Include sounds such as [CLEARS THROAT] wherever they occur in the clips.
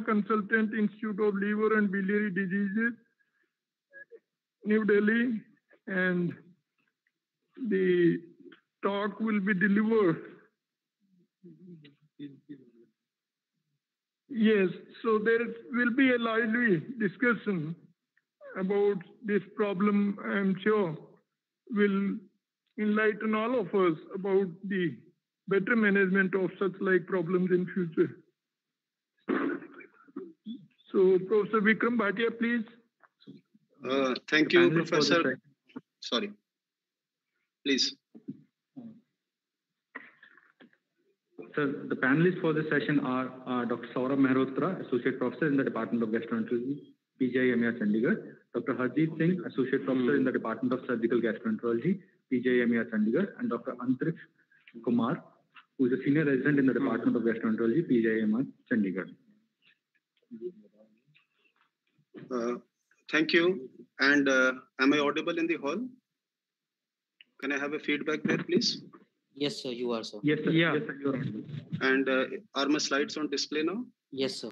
Consultant, Institute of Liver and Biliary Diseases, New Delhi, and the talk will be delivered. Yes, so there will be a lively discussion about this problem, I'm sure will enlighten all of us about the better management of such like problems in future. So Professor Vikram Bhatia, please. Uh, thank you, Professor. Sorry. Please. Sir, the panelists for this session are uh, Dr. Saurabh Mehrotra, Associate Professor in the Department of Gastroenterology, PGIMER Chandigarh, Dr. Harjeet Singh, Associate Professor mm. in the Department of Surgical Gastroenterology, PGIMER Chandigarh, and Dr. Antariksh Kumar, who is a Senior Resident in the Department of Gastroenterology, PGIMER Chandigarh. Uh, thank you. And uh, am I audible in the hall? Can I have a feedback there, please? Yes, sir, you are, sir. Yes, sir. Yeah. Yes, sir, you are. And uh, are my slides on display now? Yes, sir.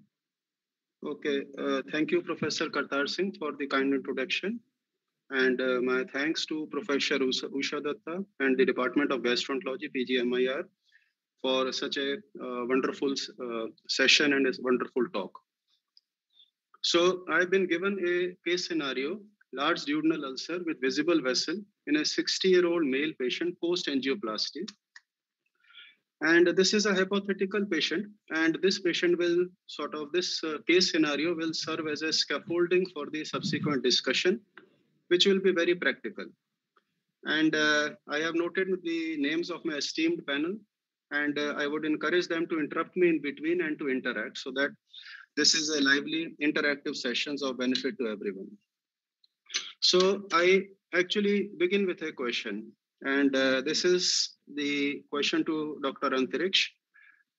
Okay. Uh, thank you, Professor Kartar Singh, for the kind introduction. And uh, my thanks to Professor Usha, Usha Dutta and the Department of Gastroenterology, PGIMER, for such a uh, wonderful uh, session and a wonderful talk. So I've been given a case scenario, large duodenal ulcer with visible vessel in a 60-year-old male patient post-angioplasty. And this is a hypothetical patient, and this patient will sort of, this uh, case scenario will serve as a scaffolding for the subsequent discussion, which will be very practical. And uh, I have noted the names of my esteemed panel, and uh, I would encourage them to interrupt me in between and to interact so that this is a lively interactive sessions of benefit to everyone. So I actually begin with a question. And uh, this is the question to Dr. Antariksh,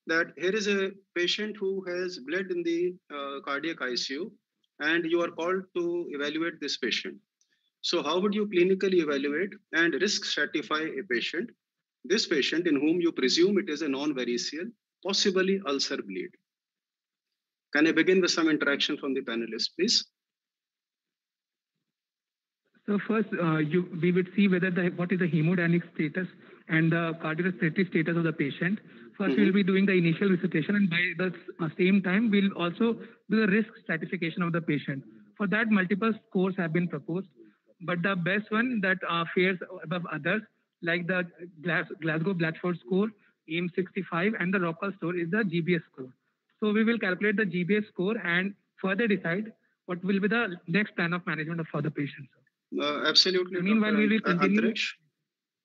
that here is a patient who has bled in the uh, cardiac ICU, and you are called to evaluate this patient. So how would you clinically evaluate and risk stratify a patient, this patient in whom you presume it is a non-variceal, possibly ulcer bleed? Can I begin with some interaction from the panelists, please? So first, uh, you, we would see whether the, what is the hemodynamic status and the cardiorespiratory status of the patient. 1st mm-hmm. we'll be doing the initial resuscitation, and by the uh, same time, we'll also do the risk stratification of the patient. For that, multiple scores have been proposed, but the best one that uh, fares above others, like the Glasgow Blatchford score, AIMS65, and the Rockall score, is the GBS score. So we will calculate the GBS score and further decide what will be the next plan of management for the patient. Uh, absolutely. Meanwhile, we will continue.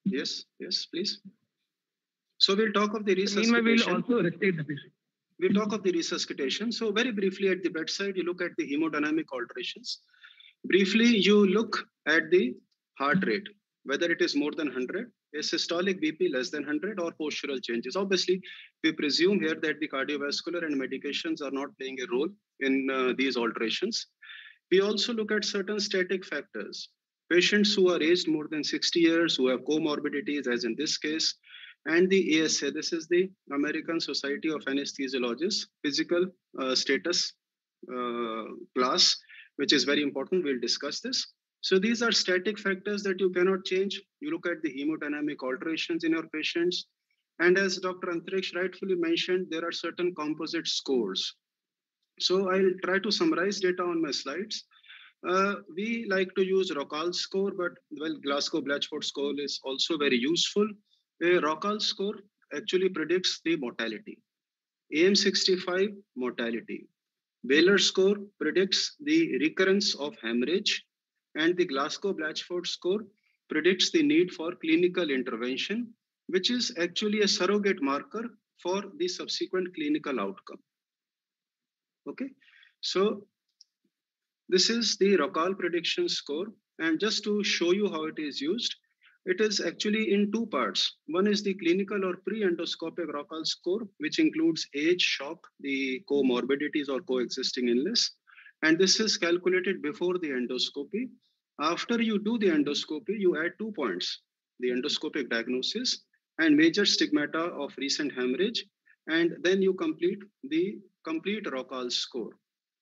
Yes, yes, please. So we'll talk of the resuscitation. Meanwhile, we'll also restate the patient. We'll talk of the resuscitation. So very briefly at the bedside, you look at the hemodynamic alterations. Briefly, you look at the heart rate, whether it is more than 100 a systolic BP less than 100 or postural changes. Obviously, we presume here that the cardiovascular and medications are not playing a role in uh, these alterations. We also look at certain static factors. Patients who are aged more than 60 years, who have comorbidities, as in this case, and the ASA, this is the American Society of Anesthesiologists, physical uh, status uh, class, which is very important. We'll discuss this. So these are static factors that you cannot change. You look at the hemodynamic alterations in your patients. And as Dr. Antariksh rightfully mentioned, there are certain composite scores. So I'll try to summarize data on my slides. Uh, we like to use Rockall score, but well, Glasgow Blatchford score is also very useful. A Rockall score actually predicts the mortality. AIMS65 mortality. Baylor score predicts the recurrence of hemorrhage and the Glasgow Blatchford score predicts the need for clinical intervention, which is actually a surrogate marker for the subsequent clinical outcome. Okay, so this is the Rockall prediction score. And just to show you how it is used, it is actually in two parts. One is the clinical or pre-endoscopic Rockall score, which includes age, shock, the comorbidities or coexisting illness. And this is calculated before the endoscopy. After you do the endoscopy, you add two points, the endoscopic diagnosis and major stigmata of recent hemorrhage. And then you complete the complete Rockall score.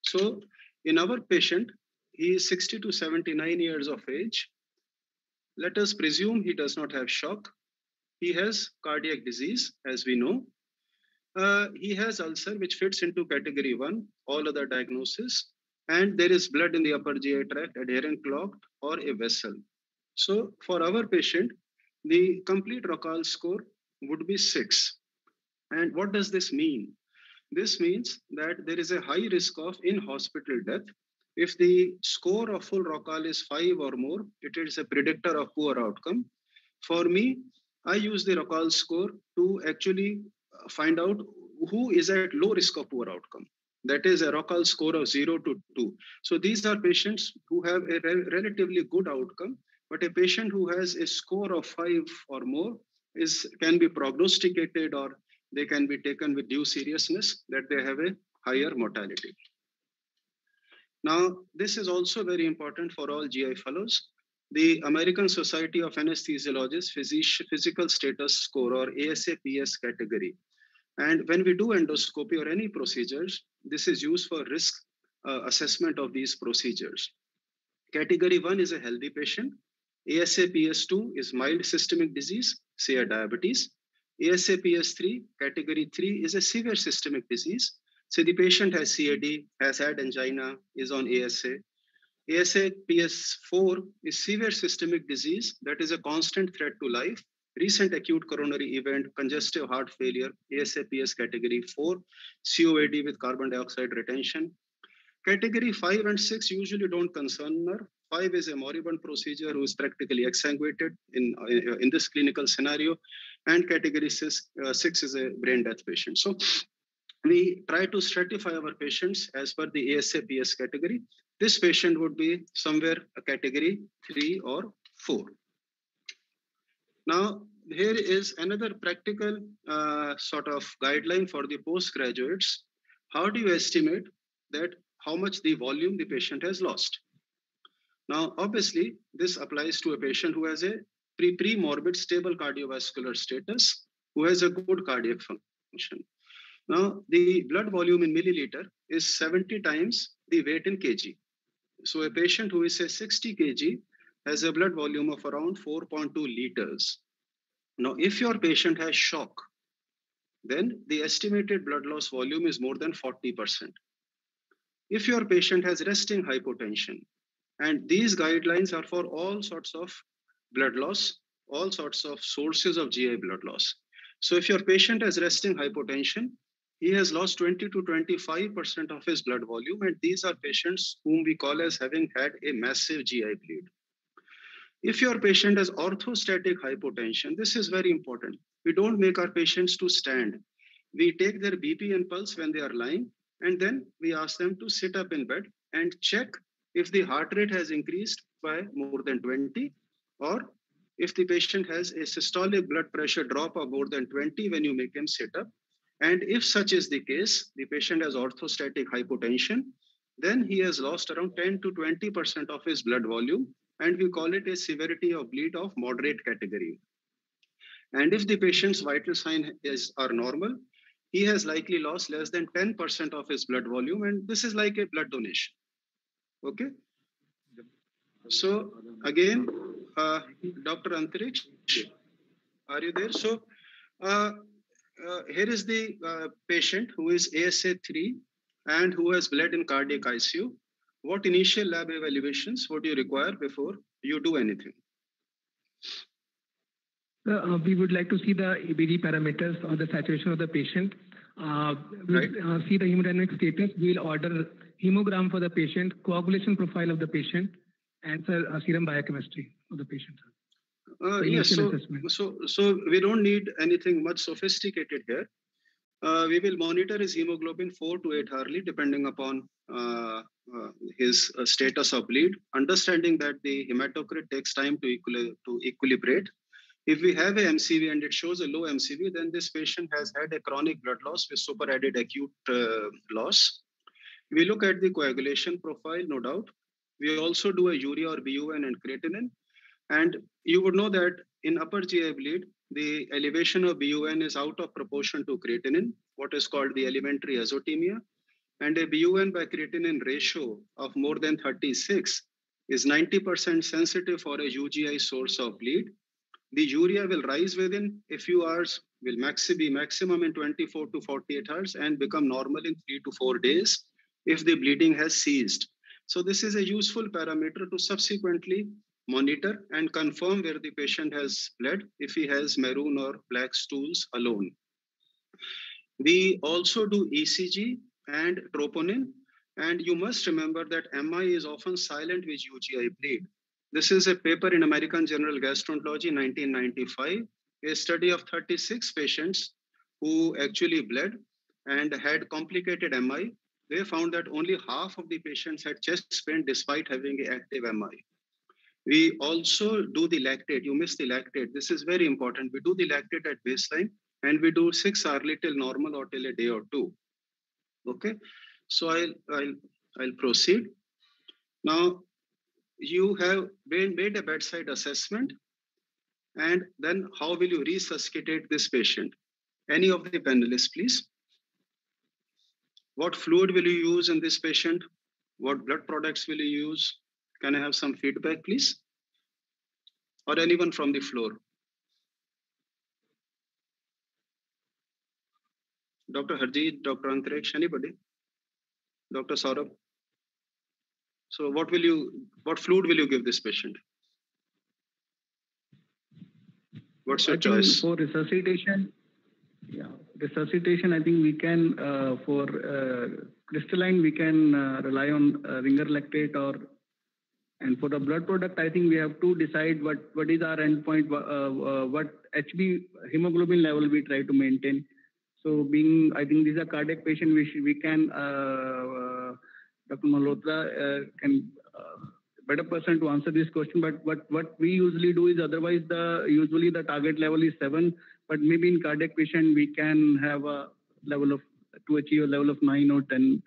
So in our patient, he is 60 to 79 years of age. Let us presume he does not have shock. He has cardiac disease, as we know. Uh, he has ulcer, which fits into category one, all other diagnosis, and there is blood in the upper GI tract, adherent clogged, or a vessel. So for our patient, the complete Rockall score would be six. And what does this mean? This means that there is a high risk of in-hospital death. If the score of full Rockall is five or more, it is a predictor of poor outcome. For me, I use the Rockall score to actually find out who is at low risk of poor outcome. That is a Rockall score of zero to two. So these are patients who have a re relatively good outcome, but a patient who has a score of five or more is can be prognosticated or they can be taken with due seriousness that they have a higher mortality. Now, this is also very important for all GI fellows. The American Society of Anesthesiologists Physical Status Score or ASAPS category. And when we do endoscopy or any procedures, this is used for risk uh, assessment of these procedures. Category one is a healthy patient. ASAPS2 is mild systemic disease, say a diabetes. ASAPS3, category 3, is a severe systemic disease. So the patient has CAD, has had angina, is on ASA. ASAPS4 is severe systemic disease that is a constant threat to life. Recent acute coronary event, congestive heart failure, ASAPS category 4, COAD with carbon dioxide retention. Category 5 and 6 usually don't concern her. 5 is a moribund procedure who is practically exsanguinated in, uh, in this clinical scenario and category six, uh, six is a brain death patient. So we try to stratify our patients as per the ASAPS category. This patient would be somewhere a category three or four. Now, here is another practical uh, sort of guideline for the postgraduates. How do you estimate that how much the volume the patient has lost? Now, obviously, this applies to a patient who has a pre pre-morbid stable cardiovascular status who has a good cardiac function. Now, the blood volume in milliliter is 70 times the weight in kg. So a patient who is say 60 kg has a blood volume of around 4.2 liters. Now, if your patient has shock, then the estimated blood loss volume is more than 40%. If your patient has resting hypotension, and these guidelines are for all sorts of blood loss, all sorts of sources of GI blood loss. So if your patient has resting hypotension, he has lost 20 to 25% of his blood volume, and these are patients whom we call as having had a massive GI bleed. If your patient has orthostatic hypotension, this is very important. We don't make our patients to stand. We take their BP and pulse when they are lying, and then we ask them to sit up in bed and check if the heart rate has increased by more than 20 or if the patient has a systolic blood pressure drop of more than 20 when you make him sit up, and if such is the case, the patient has orthostatic hypotension, then he has lost around 10 to 20% of his blood volume, and we call it a severity of bleed of moderate category. And if the patient's vital sign is are normal, he has likely lost less than 10% of his blood volume, and this is like a blood donation. Okay. So again, uh, Dr. Antariksh, are you there? So uh, uh, here is the uh, patient who is ASA3 and who has bled in cardiac ICU. What initial lab evaluations would you require before you do anything? Uh, we would like to see the EBD parameters or the saturation of the patient. Uh, we'll right. uh, see the hemodynamic status. We'll order hemogram for the patient, coagulation profile of the patient, and sir, uh, serum biochemistry of the patient. Uh, yes, so, so, so we don't need anything much sophisticated here. Uh, we will monitor his hemoglobin 4 to 8 hourly, depending upon uh, uh his uh, status of bleed, understanding that the hematocrit takes time to, equili- to equilibrate. If we have a MCV and it shows a low MCV, then this patient has had a chronic blood loss with superadded acute uh, loss. We look at the coagulation profile, no doubt. We also do a urea or BUN and creatinine. And you would know that in upper GI bleed, the elevation of BUN is out of proportion to creatinine, what is called the alimentary azotemia. and a BUN by creatinine ratio of more than 36 is 90% sensitive for a UGI source of bleed. The urea will rise within a few hours, will maxi be maximum in 24 to 48 hours and become normal in three to four days if the bleeding has ceased. So this is a useful parameter to subsequently monitor and confirm where the patient has bled if he has maroon or black stools alone. We also do ECG and troponin. And you must remember that MI is often silent with UGI bleed. This is a paper in American Journal Gastroenterology 1995, a study of 36 patients who actually bled and had complicated MI. They found that only half of the patients had chest pain despite having active MI. We also do the lactate. You missed the lactate. This is very important. We do the lactate at baseline and we do six hourly till normal or till a day or two. Okay, so I'll, I'll, I'll proceed. Now, you have been made a bedside assessment and then how will you resuscitate this patient? Any of the panelists, please. What fluid will you use in this patient? What blood products will you use? Can I have some feedback, please? Or anyone from the floor? Dr. Harjeet, Dr. Antariksh, anybody? Dr. Saurabh? So what will you, what fluid will you give this patient? What's your I choice? For resuscitation, yeah, resuscitation, I think we can, uh, for uh, crystalline, we can uh, rely on uh, ringer lactate or, and for the blood product, I think we have to decide what, what is our endpoint, uh, uh, what HB hemoglobin level we try to maintain. So being, I think these are cardiac patient, we should, we can, uh, uh, Dr. Malhotra uh, can, uh, better person to answer this question, but what, what we usually do is otherwise the, usually the target level is seven, but maybe in cardiac patient, we can have a level of, to achieve a level of nine or 10.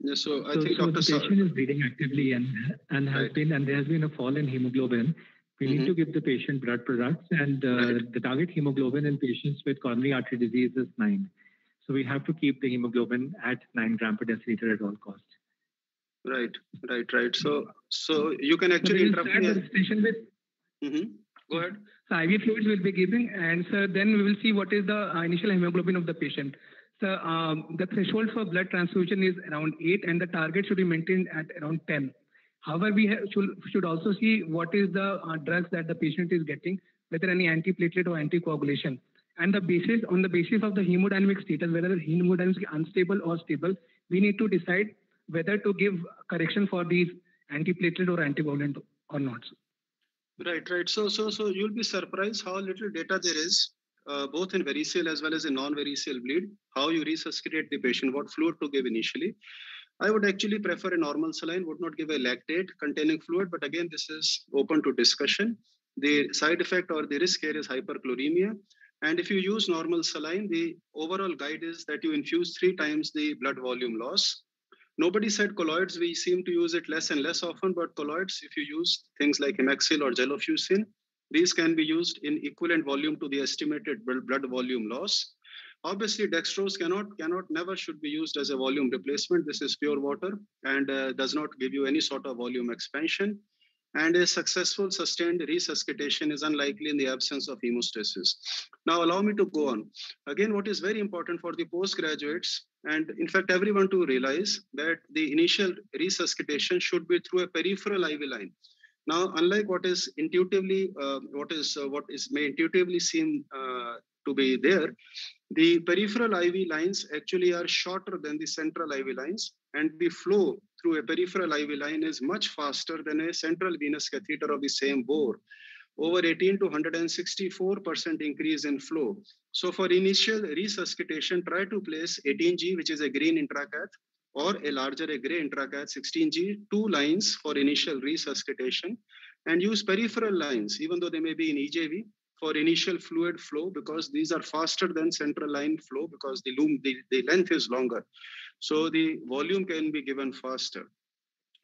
Yeah, so I so, think so Dr. the patient is bleeding actively and and has Right. been and there has been a fall in hemoglobin. We need Mhm. to give the patient blood products, and uh, Right. the target hemoglobin in patients with coronary artery disease is nine. So we have to keep the hemoglobin at nine gram per deciliter at all costs. Right, right, right. So, so you can actually will interrupt me. the registration with Mhm. Go ahead. So IV fluids we'll be giving, and so then we will see what is the initial hemoglobin of the patient. So um, the threshold for blood transfusion is around 8, and the target should be maintained at around 10. However, we should, should also see what is the uh, drugs that the patient is getting, whether any antiplatelet or anticoagulation. And the basis on the basis of the hemodynamic status, whether the hemodynamic is unstable or stable, we need to decide whether to give correction for these antiplatelet or anticoagulant or not. Right, right. So, so, so you'll be surprised how little data there is, uh, both in varicose as well as in non-varicose bleed. How you resuscitate the patient, what fluid to give initially. I would actually prefer a normal saline. Would not give a lactate containing fluid, but again, this is open to discussion. The side effect or the risk here is hyperchloremia. And if you use normal saline, the overall guide is that you infuse three times the blood volume loss. Nobody said colloids. We seem to use it less and less often, but colloids, if you use things like Haemaccel or Gelofusine, these can be used in equivalent volume to the estimated blood volume loss. Obviously, dextrose cannot, cannot, never should be used as a volume replacement. This is pure water and uh, does not give you any sort of volume expansion. And a successful sustained resuscitation is unlikely in the absence of hemostasis. Now, allow me to go on. Again, what is very important for the postgraduates, and in fact, everyone to realize that the initial resuscitation should be through a peripheral IV line. Now, unlike what is intuitively, uh, what is uh, what is may intuitively seem uh, to be there, the peripheral IV lines actually are shorter than the central IV lines, and the flow through a peripheral IV line is much faster than a central venous catheter of the same bore. Over 18 to 164% increase in flow. So for initial resuscitation, try to place 18G, which is a green intracath, or a larger, a gray intracath 16G, two lines for initial resuscitation, and use peripheral lines, even though they may be in EJV, for initial fluid flow because these are faster than central line flow because the loom the, the length is longer. So the volume can be given faster.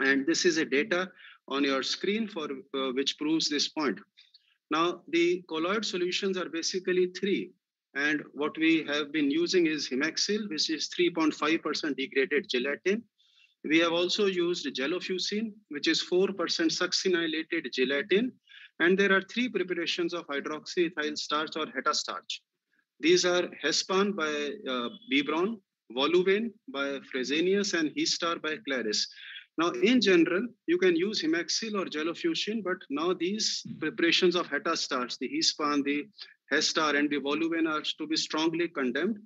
And this is a data on your screen for uh, which proves this point. Now the colloid solutions are basically three And what we have been using is Haemaccel, which is 3.5% degraded gelatin. We have also used Gelofusine, which is 4% succinylated gelatin. And there are three preparations of hydroxyethyl starch or HETA starch. These are Hespan by uh, B. Braun, Voluven by Fresenius, and Histar by Claris. Now, in general, you can use Haemaccel or Gelofusine, but now these preparations of HETA starch, the Hespan, the Hestar, and the Voluven are to be strongly condemned.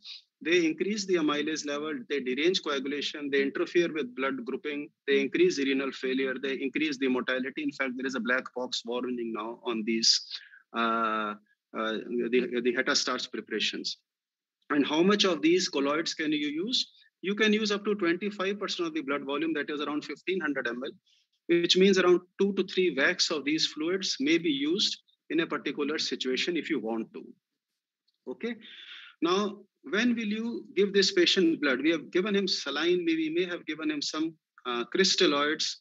They increase the amylase level, they derange coagulation, they interfere with blood grouping, they increase renal failure, they increase the mortality. In fact, there is a black box warning now on these uh, uh, the, the HETA starch preparations. And how much of these colloids can you use? you can use up to 25% of the blood volume, that is around 1500 ml, which means around two to three vacs of these fluids may be used in a particular situation if you want to. Okay. Now, when will you give this patient blood? We have given him saline, we may have given him some uh, crystalloids.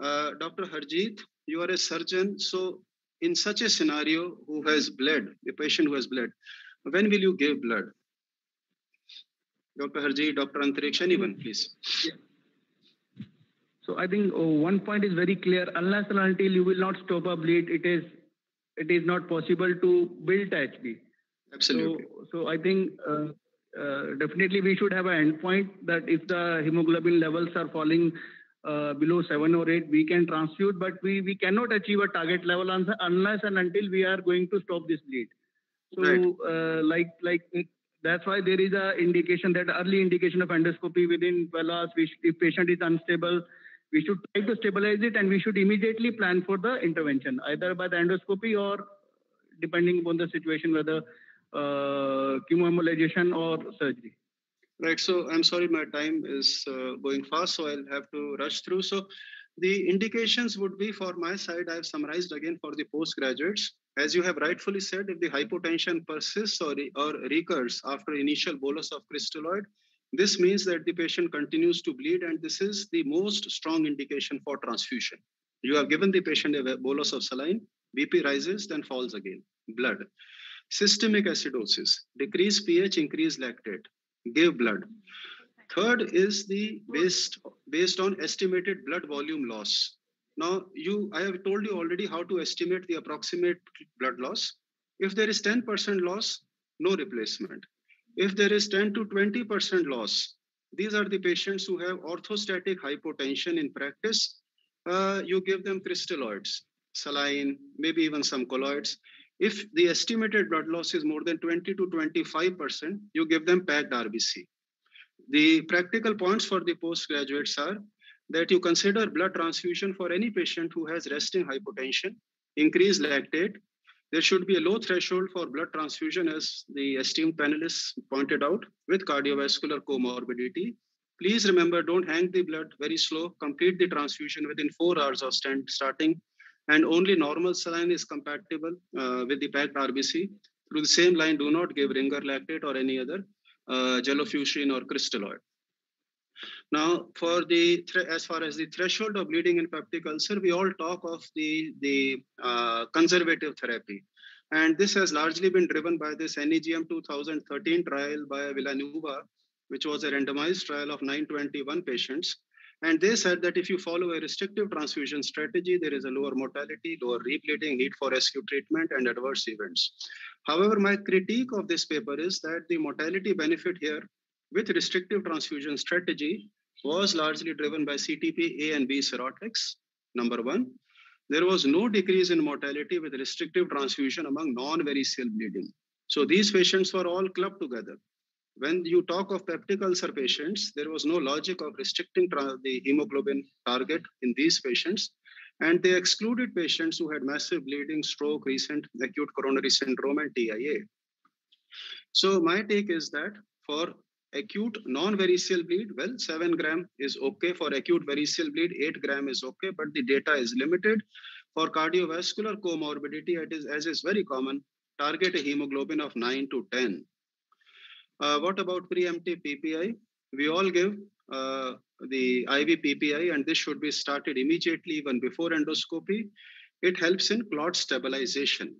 Uh, Dr. Harjeet, you are a surgeon. So, in such a scenario, who has bled, a patient who has bled, when will you give blood? Dr. Harji, Dr. Antariksh, anyone, please. Yeah. So I think oh, one point is very clear. Unless and until you will not stop a bleed, it is it is not possible to build HB. Absolutely. So, so I think uh, uh, definitely we should have an endpoint that if the hemoglobin levels are falling uh, below seven or eight, we can transfuse, but we, we cannot achieve a target level unless and until we are going to stop this bleed. So, right. Uh, like like that's why there is a indication that early indication of endoscopy within 12 hours. If patient is unstable, we should try to stabilize it and we should immediately plan for the intervention, either by the endoscopy or depending upon the situation, whether uh, chemoembolization or surgery. Right. So I'm sorry, my time is uh, going fast, so I'll have to rush through. So the indications would be for my side, I've summarized again for the postgraduates. As you have rightfully said, if the hypotension persists or, or recurs after initial bolus of crystalloid, this means that the patient continues to bleed, and this is the most strong indication for transfusion. You have given the patient a bolus of saline, BP rises, then falls again. Blood. Systemic acidosis, decrease pH, increase lactate, give blood. Third is the based, based on estimated blood volume loss. Now, you, I have told you already how to estimate the approximate blood loss. If there is 10% loss, no replacement. If there is 10 to 20% loss, these are the patients who have orthostatic hypotension in practice. Uh, you give them crystalloids, saline, maybe even some colloids. If the estimated blood loss is more than 20 to 25%, you give them packed RBC. The practical points for the postgraduates are that you consider blood transfusion for any patient who has resting hypotension, increased lactate. There should be a low threshold for blood transfusion, as the esteemed panelists pointed out, with cardiovascular comorbidity. Please remember, don't hang the blood very slow. Complete the transfusion within four hours of stand, starting. And only normal saline is compatible uh, with the packed RBC. Through the same line, do not give ringer lactate or any other uh, or crystalloid. Now, for the as far as the threshold of bleeding in peptic ulcer, we all talk of the the uh, conservative therapy, and this has largely been driven by this NEJM 2013 trial by Villanueva, which was a randomized trial of 921 patients. And they said that if you follow a restrictive transfusion strategy, there is a lower mortality, lower rebleeding, need for rescue treatment, and adverse events. However, my critique of this paper is that the mortality benefit here with restrictive transfusion strategy was largely driven by CTP A and B cirrhotics, number one. There was no decrease in mortality with restrictive transfusion among non-variceal bleeding. So these patients were all clubbed together. When you talk of peptic ulcer patients, there was no logic of restricting the hemoglobin target in these patients. And they excluded patients who had massive bleeding, stroke, recent acute coronary syndrome, and TIA. So my take is that for acute non-variceal bleed, well, 7 gram is okay. For acute variceal bleed, 8 gram is okay, but the data is limited. For cardiovascular comorbidity, it is, as is very common, target a hemoglobin of 9 to 10. Uh, what about preemptive PPI? We all give uh, the IV PPI, and this should be started immediately, even before endoscopy. It helps in clot stabilization.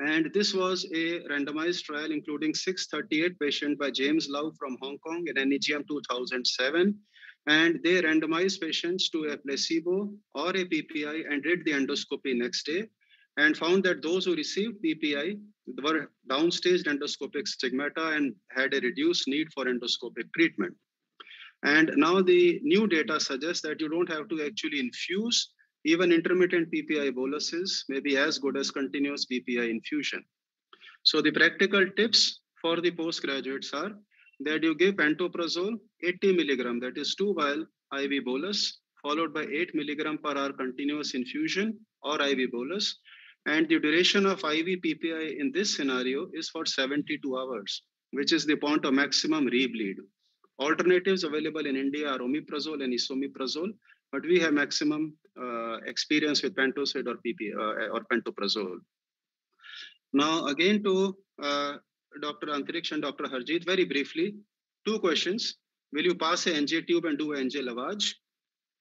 And this was a randomized trial including 638 patients by James Lau from Hong Kong in NEJM 2007. And they randomized patients to a placebo or a PPI and did the endoscopy next day and found that those who received PPI were downstaged endoscopic stigmata and had a reduced need for endoscopic treatment. And now the new data suggests that you don't have to actually infuse even intermittent PPI boluses may be as good as continuous PPI infusion. So the practical tips for the postgraduates are that you give pantoprazole 80 milligram, that is two vial IV bolus, followed by 8 milligram per hour continuous infusion or IV bolus. And the duration of IV PPI in this scenario is for 72 hours, which is the point of maximum rebleed. Alternatives available in India are omeprazole and esomeprazole, but we have maximum uh, experience with Pantocid or PP uh, or pantoprazole. Now, again to uh, Dr. Antariksh and Dr. Harjeet, very briefly, two questions. Will you pass a NG tube and do a NG lavage?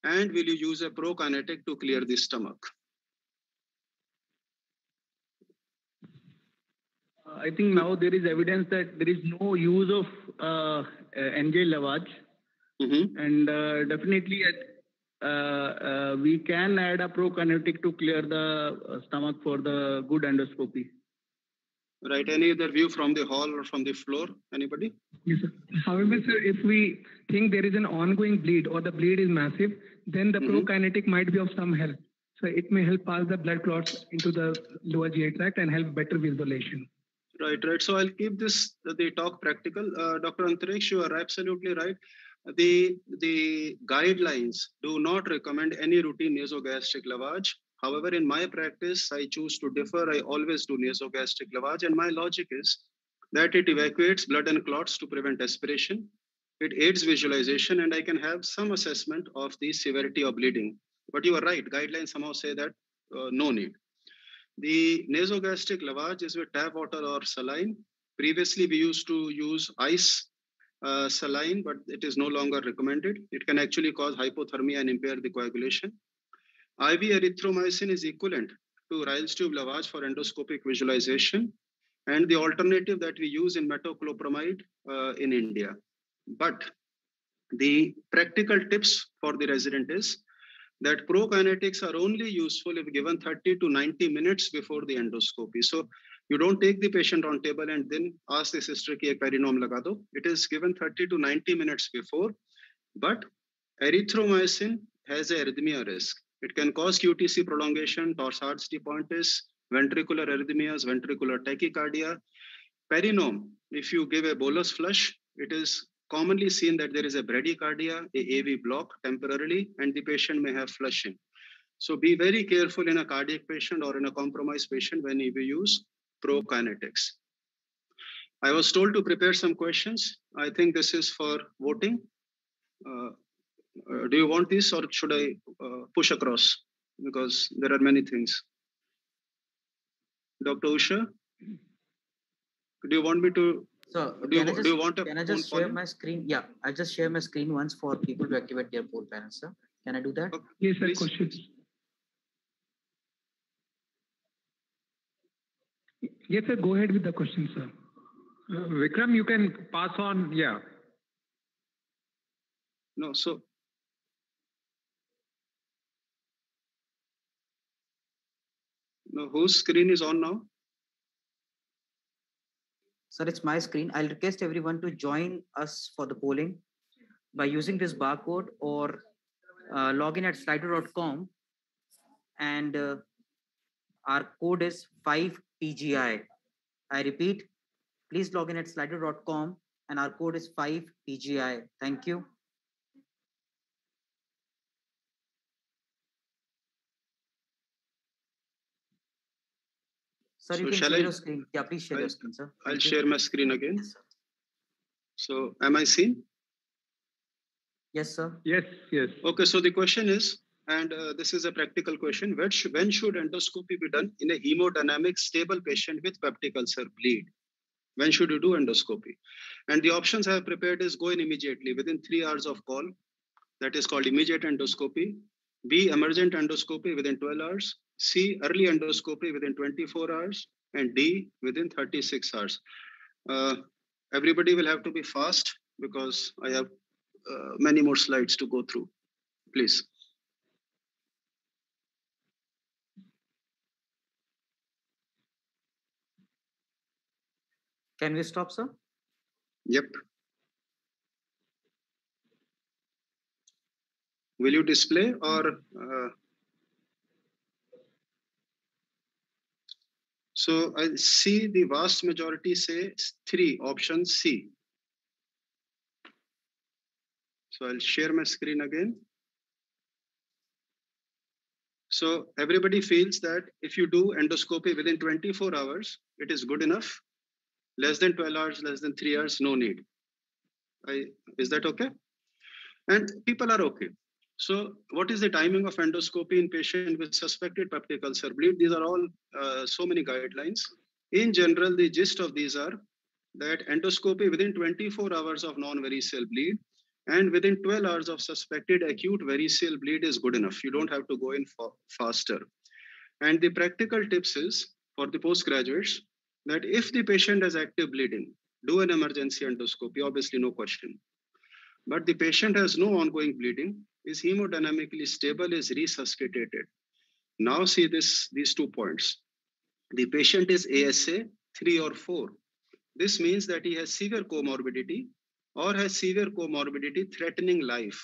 And will you use a prokinetic to clear the stomach? I think now there is evidence that there is no use of uh, NG lavage. Mm-hmm. And uh, definitely uh, we can add a prokinetic to clear the uh, stomach for the good endoscopy. Right. Any other view from the hall or from the floor? Anybody? Yes, sir. However, sir, if we think there is an ongoing bleed or the bleed is massive, then the mm-hmm. prokinetic might be of some help. So it may help pass the blood clots into the lower GI tract and help better visualization. Right, right. So I'll keep this the talk practical. Uh, Dr. Antariksh, you are absolutely right. The the guidelines do not recommend any routine nasogastric lavage. However, in my practice, I choose to differ. I always do nasogastric lavage, and my logic is that it evacuates blood and clots to prevent aspiration. It aids visualization, and I can have some assessment of the severity of bleeding. But you are right. Guidelines somehow say that uh, no need. The nasogastric lavage is with tap water or saline. Previously, we used to use ice uh, saline, but it is no longer recommended. It can actually cause hypothermia and impair the coagulation. IV erythromycin is equivalent to Ryle's tube lavage for endoscopic visualization and the alternative that we use in metoclopramide uh, in India. But the practical tips for the resident is that prokinetics are only useful if given 30 to 90 minutes before the endoscopy. So you don't take the patient on table and then ask the sister ki ek Perinorm laga do. It is given 30 to 90 minutes before, but erythromycin has a arrhythmia risk. It can cause QTC prolongation, torsades de pointes, ventricular arrhythmias, ventricular tachycardia. Perinorm, if you give a bolus flush, it is commonly seen that there is a bradycardia, a AV block temporarily, and the patient may have flushing. So be very careful in a cardiac patient or in a compromised patient when you use prokinetics. I was told to prepare some questions. I think this is for voting. Uh, uh, do you want this or should I uh, push across? Because there are many things. Dr. Usha, do you want me to so do you, just, do you, want to? Can I just share my screen? Yeah, I'll just share my screen once for people to activate their poll panels, sir. Can I do that? Okay. Yes, sir. Questions. Yes, sir. Go ahead with the question, sir. Uh, Vikram, you can pass on. Yeah. No, so no, whose screen is on now? Sir, it's my screen. I'll request everyone to join us for the polling by using this barcode or uh, log in at slido.com and uh, our code is 5PGI. I repeat, please log in at slido.com and our code is 5PGI. Thank you. Sir, you can share I, your screen. Yeah, please share I, your screen, sir. Thank I'll you. share my screen again. Yes, so, am I seen? Yes, sir. Yes, yes. Okay, so the question is, and uh, this is a practical question, when, when should endoscopy be done in a hemodynamic stable patient with peptic ulcer bleed? When should you do endoscopy? And the options I have prepared is go in immediately within three hours of call. That is called immediate endoscopy. B, emergent endoscopy within 12 hours. C, early endoscopy within 24 hours. and D within 36 hours. Uh, everybody will have to be fast because I have uh, many more slides to go through. Please. Can we stop, sir? Yep. Will you display or? Uh, so I see the vast majority say three, option C. So I'll share my screen again. So everybody feels that if you do endoscopy within 24 hours, it is good enough. Less than 12 hours, less than three hours, no need. I, is that okay? And people are okay. So what is the timing of endoscopy in patient with suspected peptic ulcer bleed? These are all uh, so many guidelines. In general, the gist of these are that endoscopy within 24 hours of non-varicose bleed and within 12 hours of suspected acute varicose bleed is good enough. You don't have to go in for faster. And the practical tips is for the postgraduates that if the patient has active bleeding, do an emergency endoscopy, obviously no question. But the patient has no ongoing bleeding, is hemodynamically stable, is resuscitated. Now see this, these two points. The patient is ASA 3 or 4. This means that he has severe comorbidity or has severe comorbidity threatening life.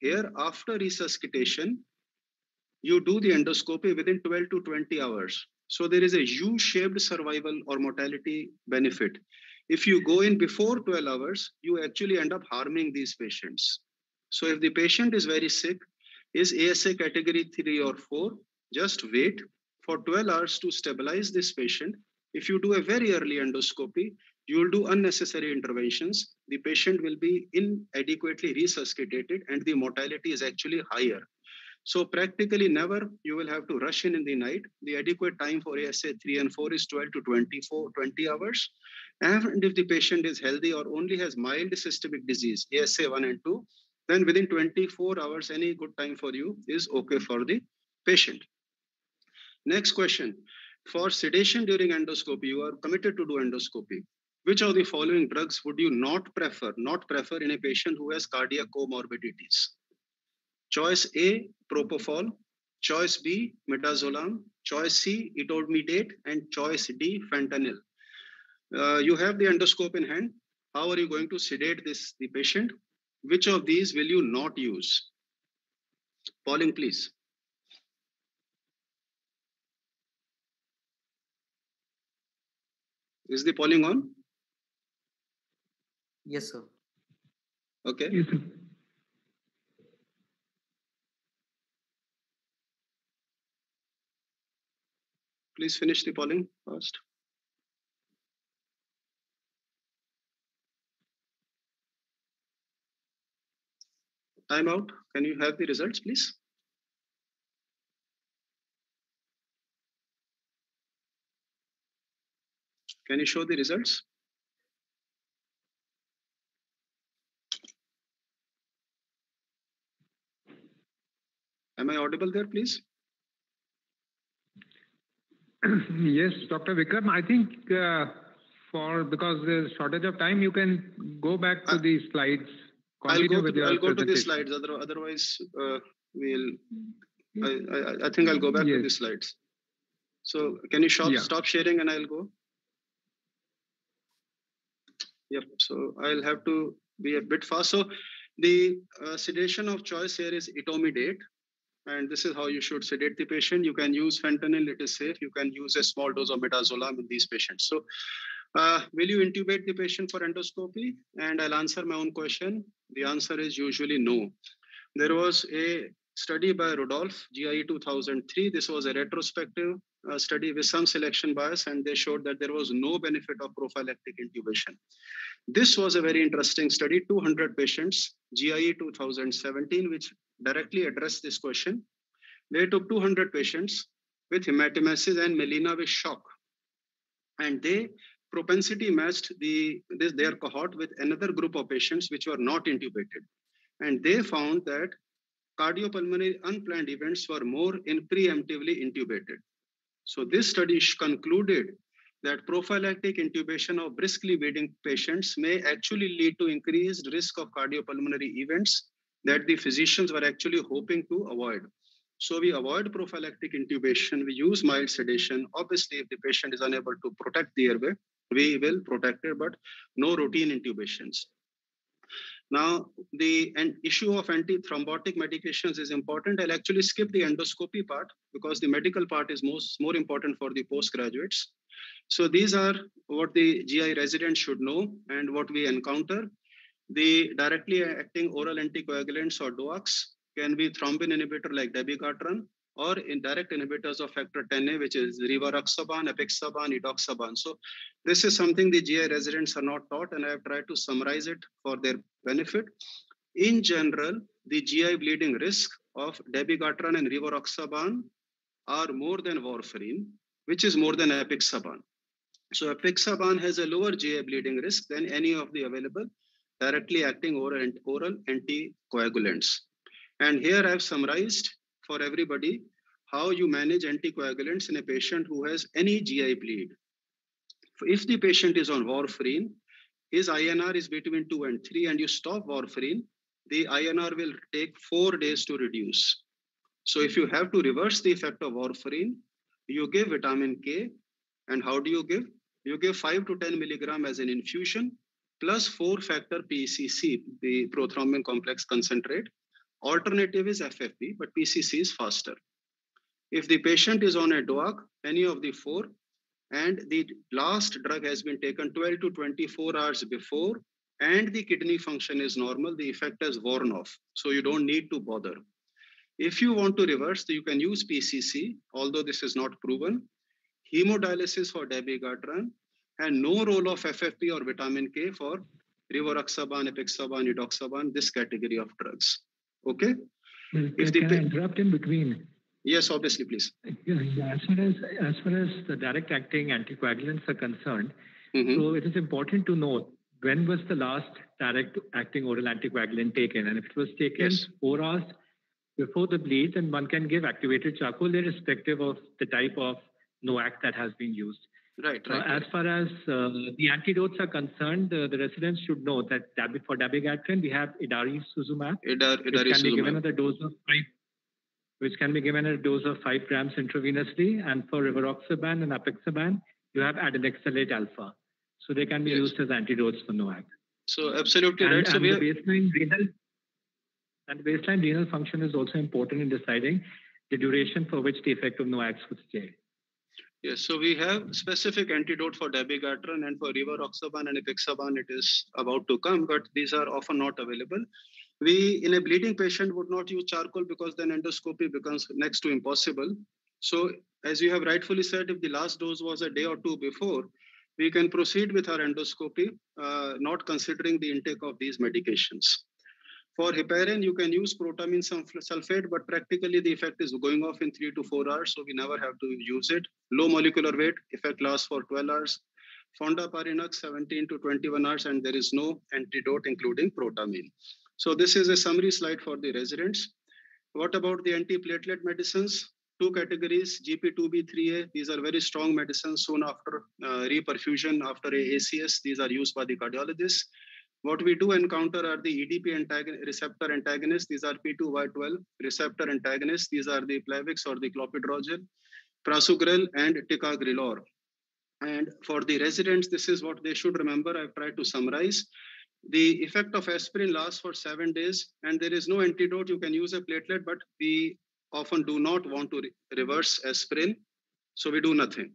Here, after resuscitation, you do the endoscopy within 12 to 20 hours. So there is a U-shaped survival or mortality benefit. If you go in before 12 hours, you actually end up harming these patients. So if the patient is very sick, is ASA category 3 or 4, just wait for 12 hours to stabilize this patient. If you do a very early endoscopy, you will do unnecessary interventions. The patient will be inadequately resuscitated and the mortality is actually higher. So practically never you will have to rush in in the night. The adequate time for ASA 3 and 4 is 12 to 24, 20 hours. And if the patient is healthy or only has mild systemic disease, ASA 1 and 2, then within 24 hours, any good time for you is okay for the patient. Next question. For sedation during endoscopy, you are committed to do endoscopy. Which of the following drugs would you not prefer, not prefer in a patient who has cardiac comorbidities? Choice A, propofol. Choice B, midazolam. Choice C, etomidate. And choice D, fentanyl. Uh, you have the endoscope in hand. How are you going to sedate this the patient? Which of these will you not use? Polling, please. Is the polling on? Yes, sir. Okay. Yes, sir. Please finish the polling first. Time out. Can you have the results, please? Can you show the results? Am I audible there, please? [CLEARS THROAT] yes, Dr. Vikram, I think uh, for because there's shortage of time, you can go back to uh, the slides. I'll go, to, I'll go to the slides. Otherwise, uh, we'll. I, I, I, think I'll go back yes. to the slides. So can you stop, yeah. stop sharing and I'll go? Yep. So I'll have to be a bit fast. So the uh, sedation of choice here is etomidate and this is how you should sedate the patient. You can use fentanyl, it is safe. You can use a small dose of midazolam in these patients. So uh, will you intubate the patient for endoscopy? And I'll answer my own question. The answer is usually no. There was a study by Rudolph, GIE 2003. This was a retrospective uh, study with some selection bias, and they showed that there was no benefit of prophylactic intubation. This was a very interesting study, 200 patients, GIE 2017, which directly addressed this question. They took 200 patients with hematemesis and melena with shock, and they propensity matched the this their cohort with another group of patients which were not intubated, and they found that cardiopulmonary unplanned events were more in preemptively intubated. So this study concluded that prophylactic intubation of briskly bleeding patients may actually lead to increased risk of cardiopulmonary events that the physicians were actually hoping to avoid. So we avoid prophylactic intubation. We use mild sedation. Obviously, if the patient is unable to protect the airway, we will protect it, but no routine intubations. Now, the issue of antithrombotic medications is important. I'll actually skip the endoscopy part because the medical part is most more important for the postgraduates. So these are what the GI residents should know and what we encounter. The directly acting oral anticoagulants or DOACs can be thrombin inhibitor like dabigatran or indirect inhibitors of factor 10A, which is rivaroxaban, apixaban, edoxaban. So this is something the GI residents are not taught, and I have tried to summarize it for their benefit. In general, the GI bleeding risk of dabigatran and rivaroxaban are more than warfarin, which is more than apixaban. So apixaban has a lower GI bleeding risk than any of the available directly acting oral, oral anticoagulants. And here I've summarized for everybody how you manage anticoagulants in a patient who has any GI bleed. If the patient is on warfarin, his INR is between 2 and 3, and you stop warfarin, the INR will take 4 days to reduce. So if you have to reverse the effect of warfarin, you give vitamin K. And how do you give? You give 5 to 10 milligram as an infusion plus 4 factor PCC, the prothrombin complex concentrate, Alternative is FFP, but PCC is faster. If the patient is on a DOAC, any of the four, and the last drug has been taken 12 to 24 hours before, and the kidney function is normal, the effect has worn off. So you don't need to bother. If you want to reverse, you can use PCC, although this is not proven. Hemodialysis for dabigatran, and no role of FFP or vitamin K for rivaroxaban, apixaban, edoxaban, this category of drugs. Okay. If can, can I interrupt in between? Yes, obviously, please. Yeah, as far as as far as the direct acting anticoagulants are concerned, mm-hmm. so it is important to know when was the last direct acting oral anticoagulant taken, and if it was taken yes. four hours before the bleed, then one can give activated charcoal irrespective of the type of NOAC that has been used. Right, right. Uh, as far as uh, the antidotes are concerned, uh, the residents should know that for dabigatran, we have idarucizumab, Idar, which can be given at a dose of five, which can be given at a dose of five grams intravenously, and for rivaroxaban and apixaban, you have adelexolate alpha. So they can be yes. used as antidotes for NOAC. So absolutely and, right. So and the baseline renal and baseline renal function is also important in deciding the duration for which the effect of NOACs would stay. Yes, so we have specific antidote for dabigatran and for rivaroxaban and apixaban it is about to come, but these are often not available. We, in a bleeding patient, would not use charcoal because then endoscopy becomes next to impossible. So as you have rightfully said, if the last dose was a day or two before, we can proceed with our endoscopy, uh, not considering the intake of these medications. For heparin, you can use protamine sulfate, but practically the effect is going off in three to four hours, so we never have to use it. Low molecular weight, effect lasts for 12 hours. Fondaparinux, 17 to 21 hours, and there is no antidote, including protamine. So this is a summary slide for the residents. What about the antiplatelet medicines? Two categories, GP2B3A. These are very strong medicines soon after uh, reperfusion, after ACS. These are used by the cardiologists. What we do encounter are the ADP receptor antagonists. These are P2Y12 receptor antagonists. These are the Plavix or the clopidogrel, prasugrel, and ticagrelor. And for the residents, this is what they should remember. I've tried to summarize. The effect of aspirin lasts for seven days, and there is no antidote. You can use a platelet, but we often do not want to re reverse aspirin, so we do nothing.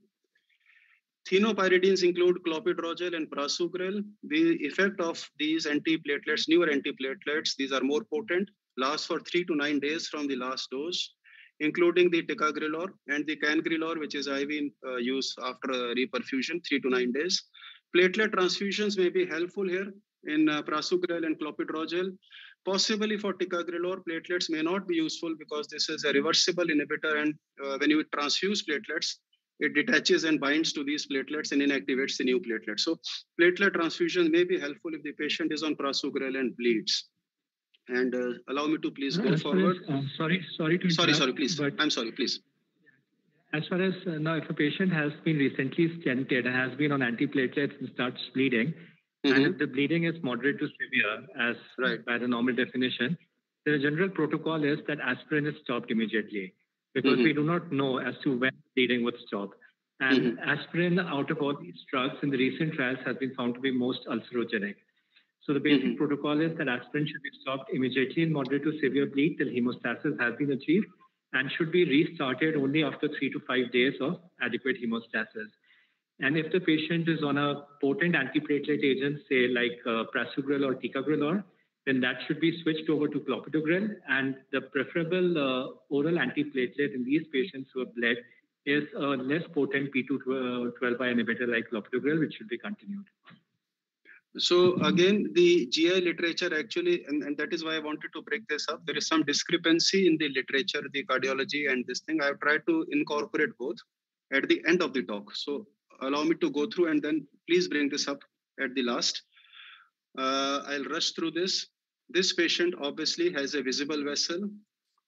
Thienopyridines include clopidogrel and prasugrel. The effect of these antiplatelets, newer antiplatelets, these are more potent, last for three to nine days from the last dose, including the ticagrelor and the cangrelor, which is IV uh, use after uh, reperfusion, three to nine days. Platelet transfusions may be helpful here in uh, prasugrel and clopidogrel. Possibly for ticagrelor, platelets may not be useful because this is a reversible inhibitor and uh, when you transfuse platelets, it detaches and binds to these platelets and inactivates the new platelets. So platelet transfusion may be helpful if the patient is on prasugrel and bleeds. And uh, allow me to please go forward. As, uh, sorry, sorry to Sorry, sorry, please. I'm sorry, please. as far as uh, now, if a patient has been recently stented and has been on antiplatelets and starts bleeding, mm-hmm. and if the bleeding is moderate to severe, as right. by the normal definition, the general protocol is that aspirin is stopped immediately because mm-hmm. we do not know as to when bleeding with stop. And mm-hmm. aspirin, out of all these drugs in the recent trials, has been found to be most ulcerogenic. So the basic mm-hmm. protocol is that aspirin should be stopped immediately in moderate to severe bleed till hemostasis has been achieved and should be restarted only after three to five days of adequate hemostasis. And if the patient is on a potent antiplatelet agent, say like uh, prasugrel or ticagrelor, then that should be switched over to clopidogrel. And the preferable uh, oral antiplatelet in these patients who have bled is a less potent P2Y12 inhibitor like clopidogrel, which should be continued. So again, the GI literature actually, and, and that is why I wanted to break this up. There is some discrepancy in the literature, the cardiology and this thing. I've tried to incorporate both at the end of the talk. So allow me to go through and then please bring this up at the last. Uh, I'll rush through this. This patient obviously has a visible vessel,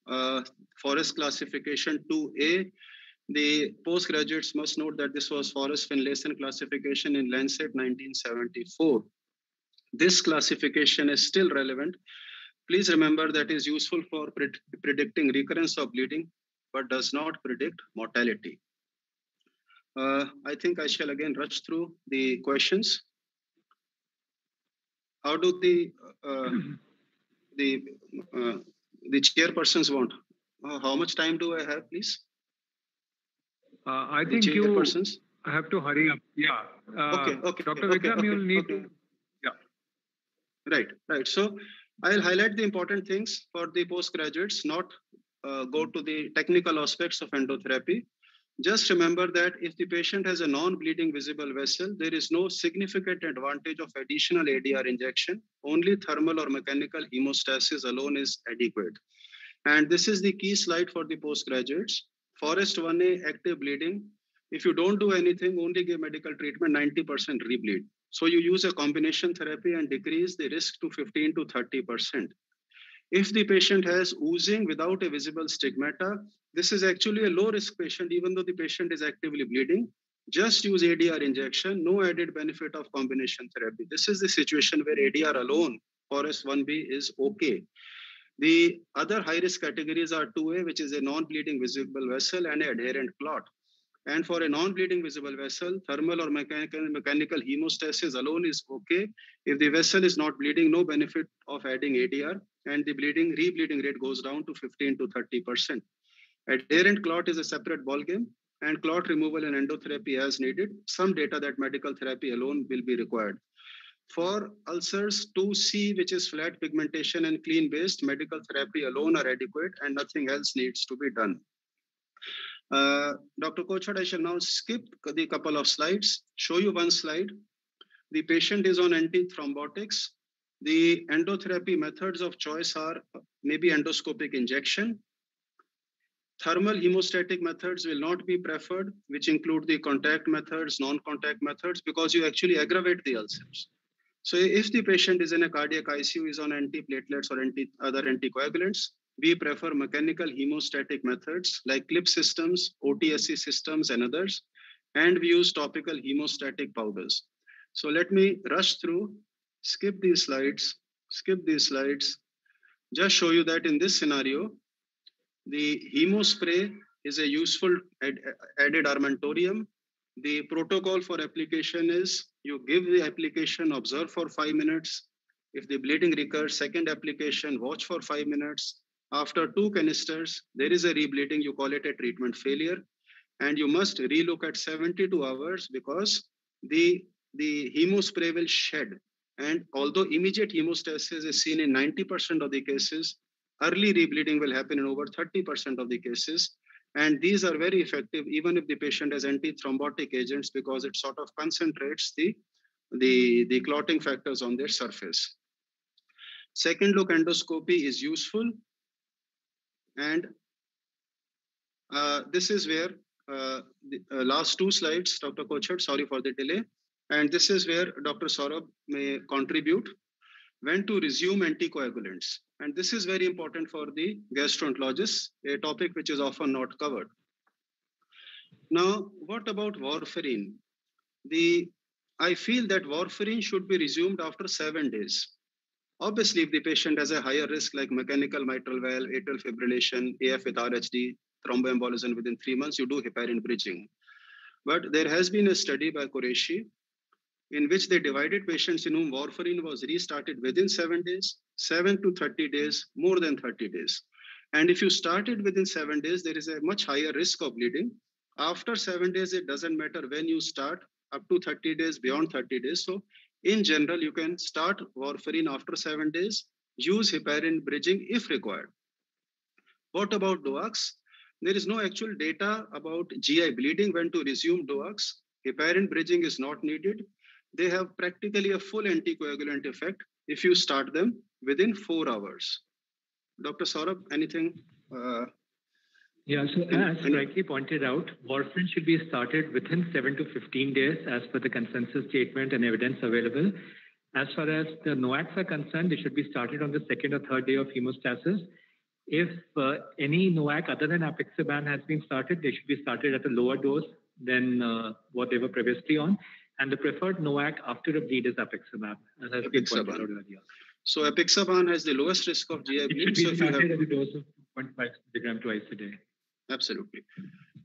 uh, Forrest classification 2A. The postgraduates must note that this was Forrest Finlayson classification in Lancet 1974. This classification is still relevant. Please remember that is useful for pred predicting recurrence of bleeding, but does not predict mortality. Uh, I think I shall again rush through the questions. How do the uh, the uh, the chairpersons want? Uh, how much time do I have, please? Uh, I think you persons? have to hurry up. Yeah. Uh, okay. Okay. Dr. Okay, Vikram, okay, you'll need okay. to. Yeah. Right. Right. So I'll highlight the important things for the postgraduates, not uh, go to the technical aspects of endotherapy. Just remember that if the patient has a non-bleeding visible vessel, there is no significant advantage of additional ADR injection. Only thermal or mechanical hemostasis alone is adequate. And this is the key slide for the postgraduates. Forrest 1A active bleeding. If you don't do anything, only give medical treatment, 90% rebleed. So you use a combination therapy and decrease the risk to 15 to 30%. If the patient has oozing without a visible stigmata, this is actually a low risk patient, even though the patient is actively bleeding. Just use ADR injection, no added benefit of combination therapy. This is the situation where ADR alone, Forrest 1B, is okay. The other high risk categories are 2A, which is a non bleeding visible vessel, and adherent clot. And for a non bleeding visible vessel, thermal or mechanical, mechanical hemostasis alone is okay. If the vessel is not bleeding, no benefit of adding ADR, and the bleeding, rebleeding rate goes down to 15 to 30%. Adherent clot is a separate ballgame, and clot removal and endotherapy as needed. Some data that medical therapy alone will be required. For ulcers 2C, which is flat pigmentation and clean based, medical therapy alone are adequate and nothing else needs to be done. Uh, Dr. Kochhar, I shall now skip the couple of slides, show you one slide. The patient is on antithrombotics. The endotherapy methods of choice are maybe endoscopic injection. Thermal hemostatic methods will not be preferred, which include the contact methods, non-contact methods, because you actually aggravate the ulcers. So if the patient is in a cardiac ICU, is on antiplatelets or anti, other anticoagulants, we prefer mechanical hemostatic methods like clip systems, OTSC systems, and others. And we use topical hemostatic powders. So let me rush through, skip these slides, skip these slides, just show you that in this scenario, the hemospray is a useful ad added armamentarium the protocol for application is you give the application, observe for five minutes. If the bleeding recurs, second application, watch for five minutes. After two canisters, there is a rebleeding, you call it a treatment failure. And you must relook at 72 hours because the, the hemospray will shed. And although immediate hemostasis is seen in 90% of the cases, early rebleeding will happen in over 30% of the cases. And these are very effective even if the patient has antithrombotic agents because it sort of concentrates the, the, the clotting factors on their surface. Second look endoscopy is useful. And uh, this is where uh, the uh, last two slides, Dr. Kochhar, sorry for the delay. And this is where Dr. Saurabh may contribute when to resume anticoagulants. And this is very important for the gastroenterologists, a topic which is often not covered. Now, what about warfarin? The I feel that warfarin should be resumed after seven days. Obviously, if the patient has a higher risk like mechanical mitral valve, atrial fibrillation, AF with RHD, thromboembolism within three months, you do heparin bridging. But there has been a study by Qureshi in which they divided patients in whom warfarin was restarted within seven days, seven to 30 days, more than 30 days. And if you started within seven days, there is a much higher risk of bleeding. After seven days, it doesn't matter when you start, up to 30 days, beyond 30 days. So in general, you can start warfarin after seven days, use heparin bridging if required. What about DOACs? There is no actual data about GI bleeding when to resume DOACs. Heparin bridging is not needed. They have practically a full anticoagulant effect if you start them within four hours. Dr. Saurabh, anything? Uh, yeah, so as rightly pointed out, warfarin should be started within 7 to 15 days as per the consensus statement and evidence available. As far as the NOACs are concerned, they should be started on the second or third day of hemostasis. If uh, any NOAC other than apixaban has been started, they should be started at a lower dose than uh, what they were previously on. And the preferred NOAC after a bleed is apixaban, as has been pointed out earlier. So apixaban has the lowest risk of GI bleed. It should be so started at a dose of 2.5 milligram twice a day. Absolutely.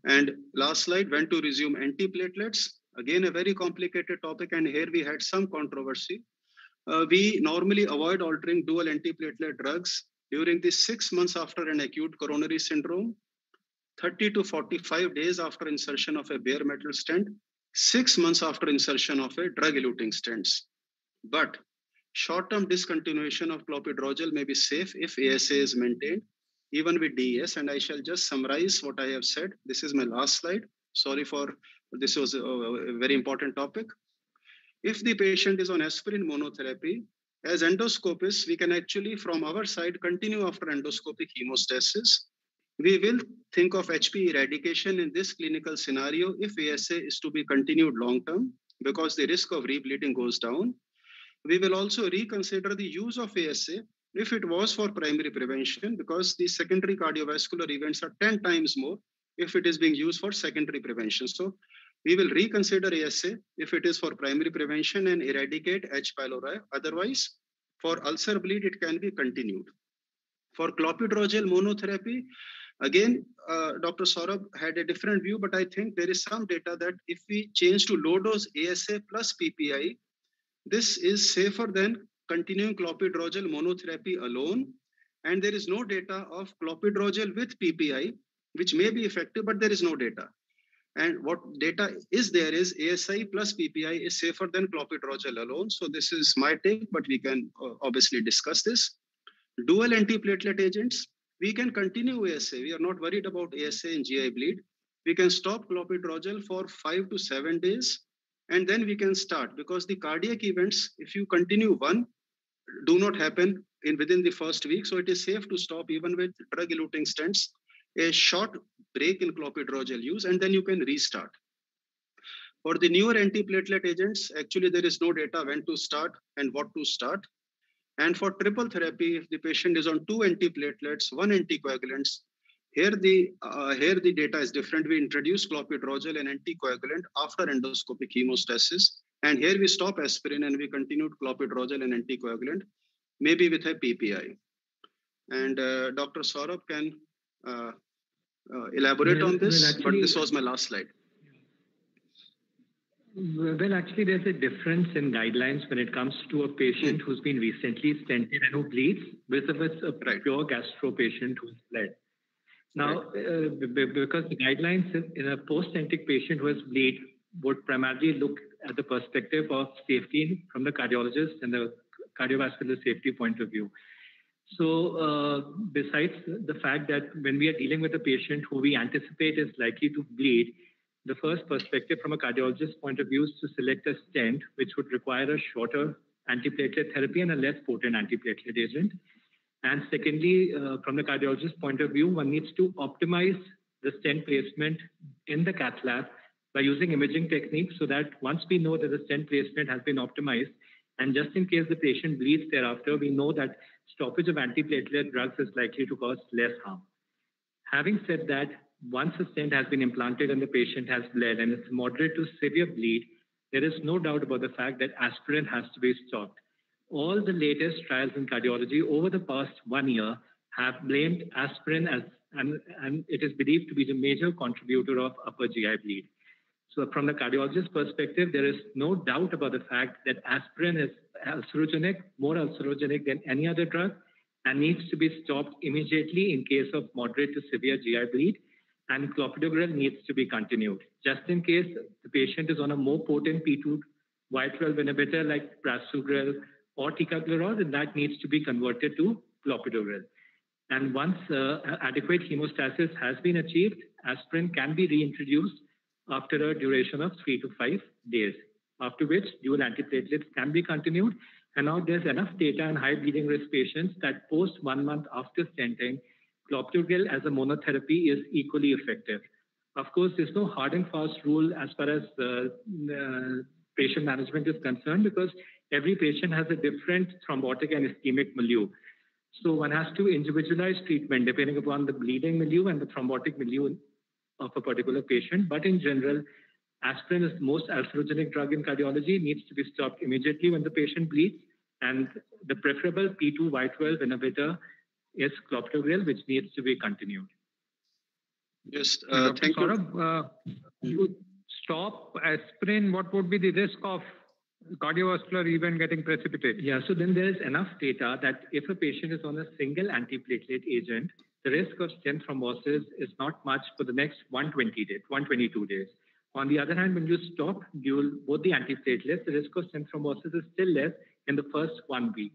And last slide, when to resume antiplatelets. Again, a very complicated topic, and here we had some controversy. Uh, we normally avoid altering dual antiplatelet drugs during the six months after an acute coronary syndrome, 30 to 45 days after insertion of a bare metal stent, six months after insertion of a drug-eluting stents. But short-term discontinuation of clopidogrel may be safe if ASA is maintained even with DES. And I shall just summarize what I have said. This is my last slide. Sorry for this was a, a very important topic. If the patient is on aspirin monotherapy, as endoscopists, we can actually, from our side, continue after endoscopic hemostasis. We will think of HP eradication in this clinical scenario if ASA is to be continued long term because the risk of rebleeding goes down. We will also reconsider the use of ASA if it was for primary prevention, because the secondary cardiovascular events are 10 times more if it is being used for secondary prevention. So we will reconsider ASA if it is for primary prevention and eradicate H. pylori. Otherwise, for ulcer bleed, it can be continued. For clopidogrel monotherapy, again, uh, Dr. Saurabh had a different view, but I think there is some data that if we change to low dose ASA plus PPI, this is safer than continuing clopidogrel monotherapy alone. And there is no data of clopidogrel with PPI, which may be effective, but there is no data. And what data is there is ASA plus PPI is safer than clopidogrel alone. So this is my take, but we can uh, obviously discuss this. Dual antiplatelet agents, we can continue ASA. We are not worried about ASA and GI bleed. We can stop clopidogrel for five to seven days, and then we can start because the cardiac events, if you continue one, do not happen in within the first week. So it is safe to stop even with drug-eluting stents, a short break in clopidogrel use, and then you can restart. For the newer antiplatelet agents, actually there is no data when to start and what to start. And for triple therapy, if the patient is on two antiplatelets, one anticoagulants, here the uh, here the data is different. We introduce clopidogrel and anticoagulant after endoscopic hemostasis, and here we stop aspirin and we continued clopidogrel and anticoagulant, maybe with a PPI. And uh, Dr. Saurabh can uh, uh, elaborate well, on this, well, actually, but this was my last slide. Well, actually, there's a difference in guidelines when it comes to a patient hmm. who's been recently stented and who bleeds versus a pure gastro patient who's bled. Now, uh, because the guidelines in a post-stentic patient who has bleed would primarily look at the perspective of safety from the cardiologist and the cardiovascular safety point of view. So, uh, besides the fact that when we are dealing with a patient who we anticipate is likely to bleed, the first perspective from a cardiologist's point of view is to select a stent which would require a shorter antiplatelet therapy and a less potent antiplatelet agent. And secondly, uh, from the cardiologist's point of view, one needs to optimize the stent placement in the cath lab by using imaging techniques so that once we know that the stent placement has been optimized, and just in case the patient bleeds thereafter, we know that stoppage of antiplatelet drugs is likely to cause less harm. Having said that, once a stent has been implanted and the patient has bled and it's moderate to severe bleed, there is no doubt about the fact that aspirin has to be stopped. All the latest trials in cardiology over the past one year have blamed aspirin as, and, and it is believed to be the major contributor of upper GI bleed. So from the cardiologist perspective, there is no doubt about the fact that aspirin is ulcerogenic, more ulcerogenic than any other drug, and needs to be stopped immediately in case of moderate to severe GI bleed, and clopidogrel needs to be continued. Just in case the patient is on a more potent P2 Y12 inhibitor like prasugrel or ticagrelor, then that needs to be converted to clopidogrel. And once uh, adequate hemostasis has been achieved, aspirin can be reintroduced after a duration of three to five days, after which dual antiplatelets can be continued. And now there's enough data in high bleeding risk patients that post one month after stenting, clopidogrel as a monotherapy is equally effective. Of course, there's no hard and fast rule as far as the patient management is concerned because every patient has a different thrombotic and ischemic milieu. So one has to individualize treatment depending upon the bleeding milieu and the thrombotic milieu of a particular patient. But in general, aspirin is the most ulcerogenic drug in cardiology, needs to be stopped immediately when the patient bleeds. And the preferable P2Y12 inhibitor is clopidogrel, which needs to be continued. Yes, uh, thank you. Uh, you stop aspirin, what would be the risk of cardiovascular event getting precipitated? Yeah, so then there is enough data that if a patient is on a single antiplatelet agent, the risk of stent thrombosis is not much for the next 120 days, 122 days. On the other hand, when you stop dual, both the antiplatelets, the risk of stent thrombosis is still less in the first one week.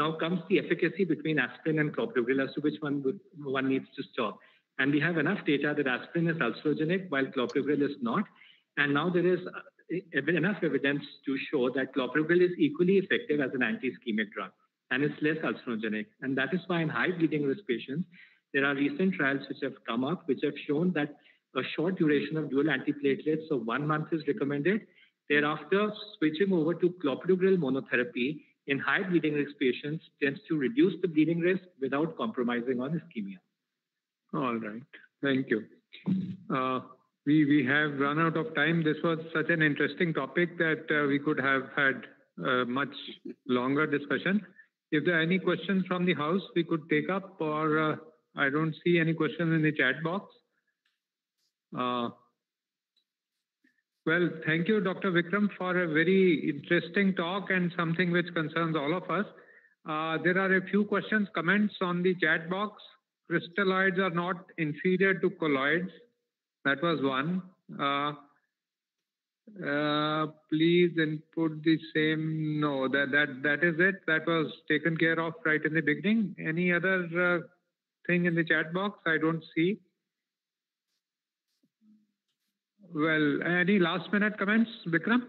Now comes the efficacy between aspirin and clopidogrel as to which one would, one needs to stop. And we have enough data that aspirin is ulcerogenic while clopidogrel is not. And now there is uh, enough evidence to show that clopidogrel is equally effective as an anti-ischemic drug and it's less ulcerogenic. And that is why in high bleeding risk patients, there are recent trials which have come up which have shown that a short duration of dual antiplatelets, so one month is recommended. Thereafter, switching over to clopidogrel monotherapy in high bleeding risk patients tends to reduce the bleeding risk without compromising on ischemia. All right. Thank you. Uh, we, we have run out of time. This was such an interesting topic that uh, we could have had a much longer discussion. If there are any questions from the house, we could take up, or uh, I don't see any questions in the chat box. Well, thank you, Dr. Vikram, for a very interesting talk and something which concerns all of us. Uh, there are a few questions, comments on the chat box. Crystalloids are not inferior to colloids. That was one. Uh, uh, please input the same. No, that that that is it. That was taken care of right in the beginning. Any other uh, thing in the chat box? I don't see. Well, any last minute comments, Vikram?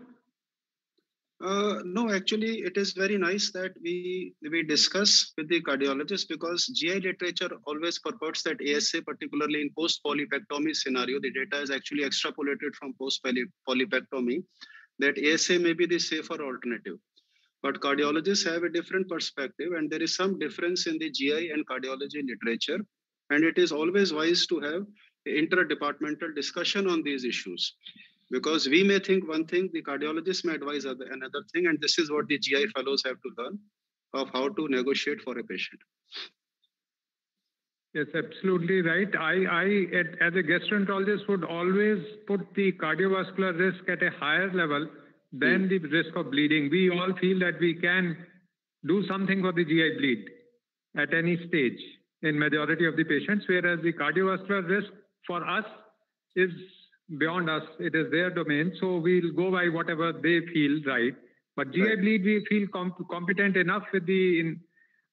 Uh, no, actually, it is very nice that we we discuss with the cardiologist because GI literature always purports that ASA, particularly in post polypectomy scenario, the data is actually extrapolated from post polypectomy, that ASA may be the safer alternative. But cardiologists have a different perspective, and there is some difference in the GI and cardiology literature. And it is always wise to have interdepartmental discussion on these issues. Because we may think one thing the cardiologist may advise another thing and this is what the gi fellows have to learn of how to negotiate for a patient. Yes absolutely right. I i as a gastroenterologist would always put the cardiovascular risk at a higher level than mm. the risk of bleeding. We all feel that we can do something for the gi bleed at any stage in majority of the patients whereas the cardiovascular risk for us is beyond us. It is their domain. So we'll go by whatever they feel right. But GI right. bleed, we feel comp- competent enough with the in,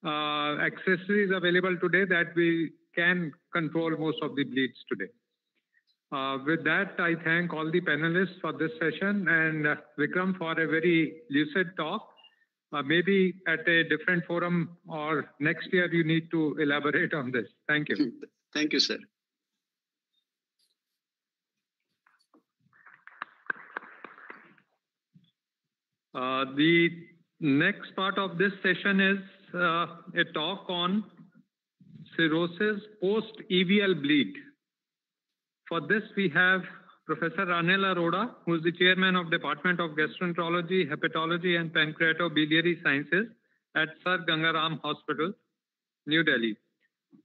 uh, accessories available today that we can control most of the bleeds today. Uh, with that, I thank all the panelists for this session and uh, Vikram for a very lucid talk. Uh, maybe at a different forum or next year you need to elaborate on this. Thank you. Thank you, sir. The next part of this session is uh, a talk on cirrhosis post EVL bleed. for this, we have Professor Anil Arora, who is the chairman of Department of Gastroenterology, Hepatology, and Pancreatobiliary Sciences at Sir Ganga Ram Hospital, New Delhi.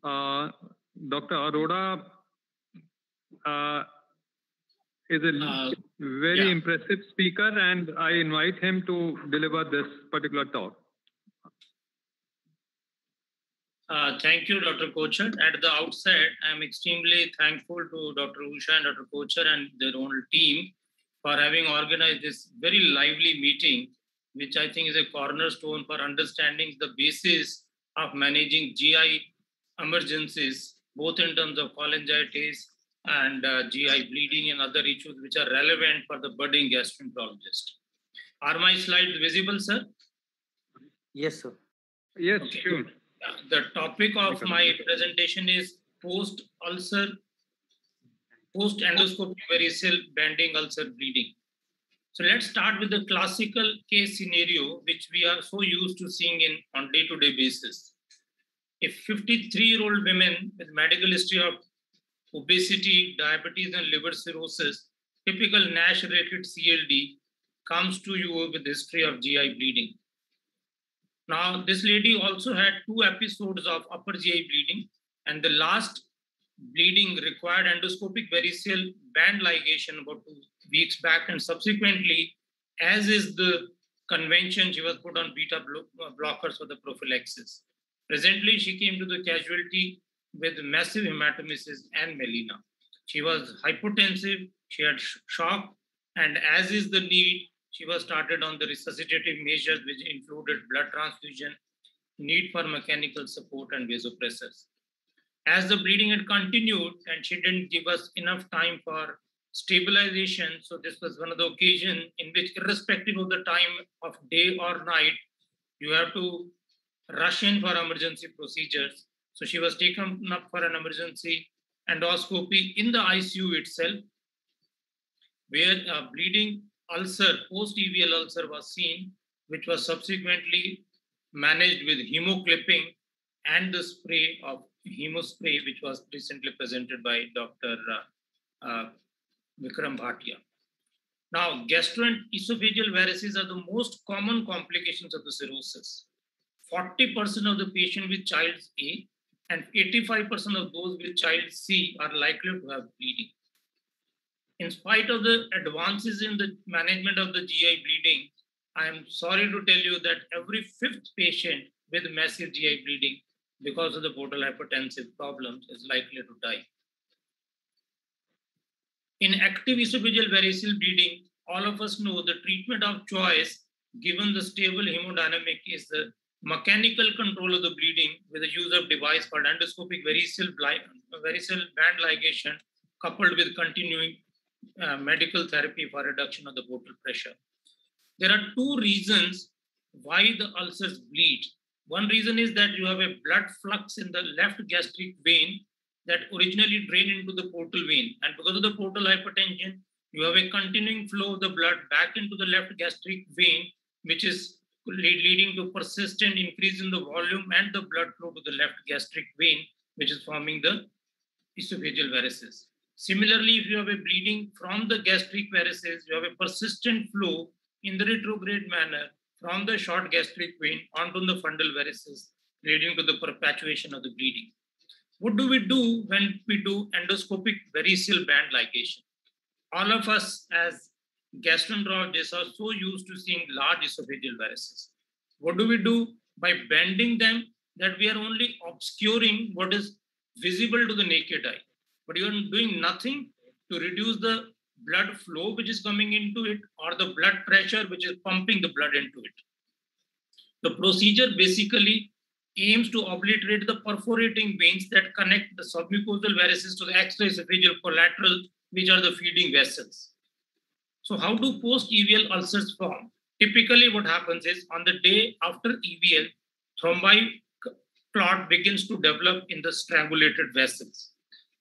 Uh, Dr. Arora uh, is a uh, very yeah. impressive speaker, and I invite him to deliver this particular talk. Uh, thank you, Dr. Kochhar. At the outset, I'm extremely thankful to Dr. Usha and Dr. Kochhar and their own team for having organized this very lively meeting, which I think is a cornerstone for understanding the basis of managing GI emergencies, both in terms of cholangitis and uh, GI bleeding and other issues which are relevant for the budding gastroenterologist. Are my slides visible, sir? Yes, sir. Yes, okay. sure. The topic of my presentation is post ulcer, post endoscopic variceal banding ulcer bleeding. So let's start with the classical case scenario, which we are so used to seeing in on day-to-day -day basis. A 53-year-old woman with medical history of obesity, diabetes, and liver cirrhosis, typical NASH-related CLD, comes to you with history of GI bleeding. Now, this lady also had two episodes of upper GI bleeding, and the last bleeding required endoscopic variceal band ligation about two weeks back, and subsequently, as is the convention, she was put on beta blockers for the prophylaxis. Presently, she came to the casualty with massive hematemesis and melena. She was hypotensive, she had shock, and as is the need, she was started on the resuscitative measures, which included blood transfusion, need for mechanical support, and vasopressors. As the bleeding had continued, and she didn't give us enough time for stabilization, so this was one of the occasions in which, irrespective of the time of day or night, you have to rush in for emergency procedures. So she was taken up for an emergency endoscopy in the ICU itself, where a bleeding ulcer, post-EVL ulcer was seen, which was subsequently managed with hemoclipping and the spray of hemospray, which was recently presented by Dr. Uh, uh, Vikram Bhatia. Now, gastroesophageal varices are the most common complications of the cirrhosis. 40% of the patient with child A and 85% of those with child C are likely to have bleeding in spite of the advances in the management of the GI bleeding, I am sorry to tell you that every fifth patient with massive GI bleeding because of the portal hypertensive problems is likely to die. In active esophageal variceal bleeding, all of us know the treatment of choice, given the stable hemodynamic, is the mechanical control of the bleeding with the use of device called endoscopic variceal, variceal band ligation coupled with continuing uh, medical therapy for reduction of the portal pressure. There are two reasons why the ulcers bleed. One reason is that you have a blood flux in the left gastric vein that originally drained into the portal vein. And because of the portal hypertension, you have a continuing flow of the blood back into the left gastric vein, which is leading to persistent increase in the volume and the blood flow to the left gastric vein, which is forming the esophageal varices. Similarly, if you have a bleeding from the gastric varices, you have a persistent flow in the retrograde manner from the short gastric vein onto the fundal varices, leading to the perpetuation of the bleeding. What do we do when we do endoscopic variceal band ligation? All of us as gastroenterologists are so used to seeing large esophageal varices. What do we do? By banding them, that we are only obscuring what is visible to the naked eye but you are doing nothing to reduce the blood flow which is coming into it or the blood pressure which is pumping the blood into it. The procedure basically aims to obliterate the perforating veins that connect the submucosal varices to the extraesophageal collateral, which are the feeding vessels. So, how do post-EVL ulcers form? Typically, what happens is on the day after EVL, thrombi clot begins to develop in the strangulated vessels.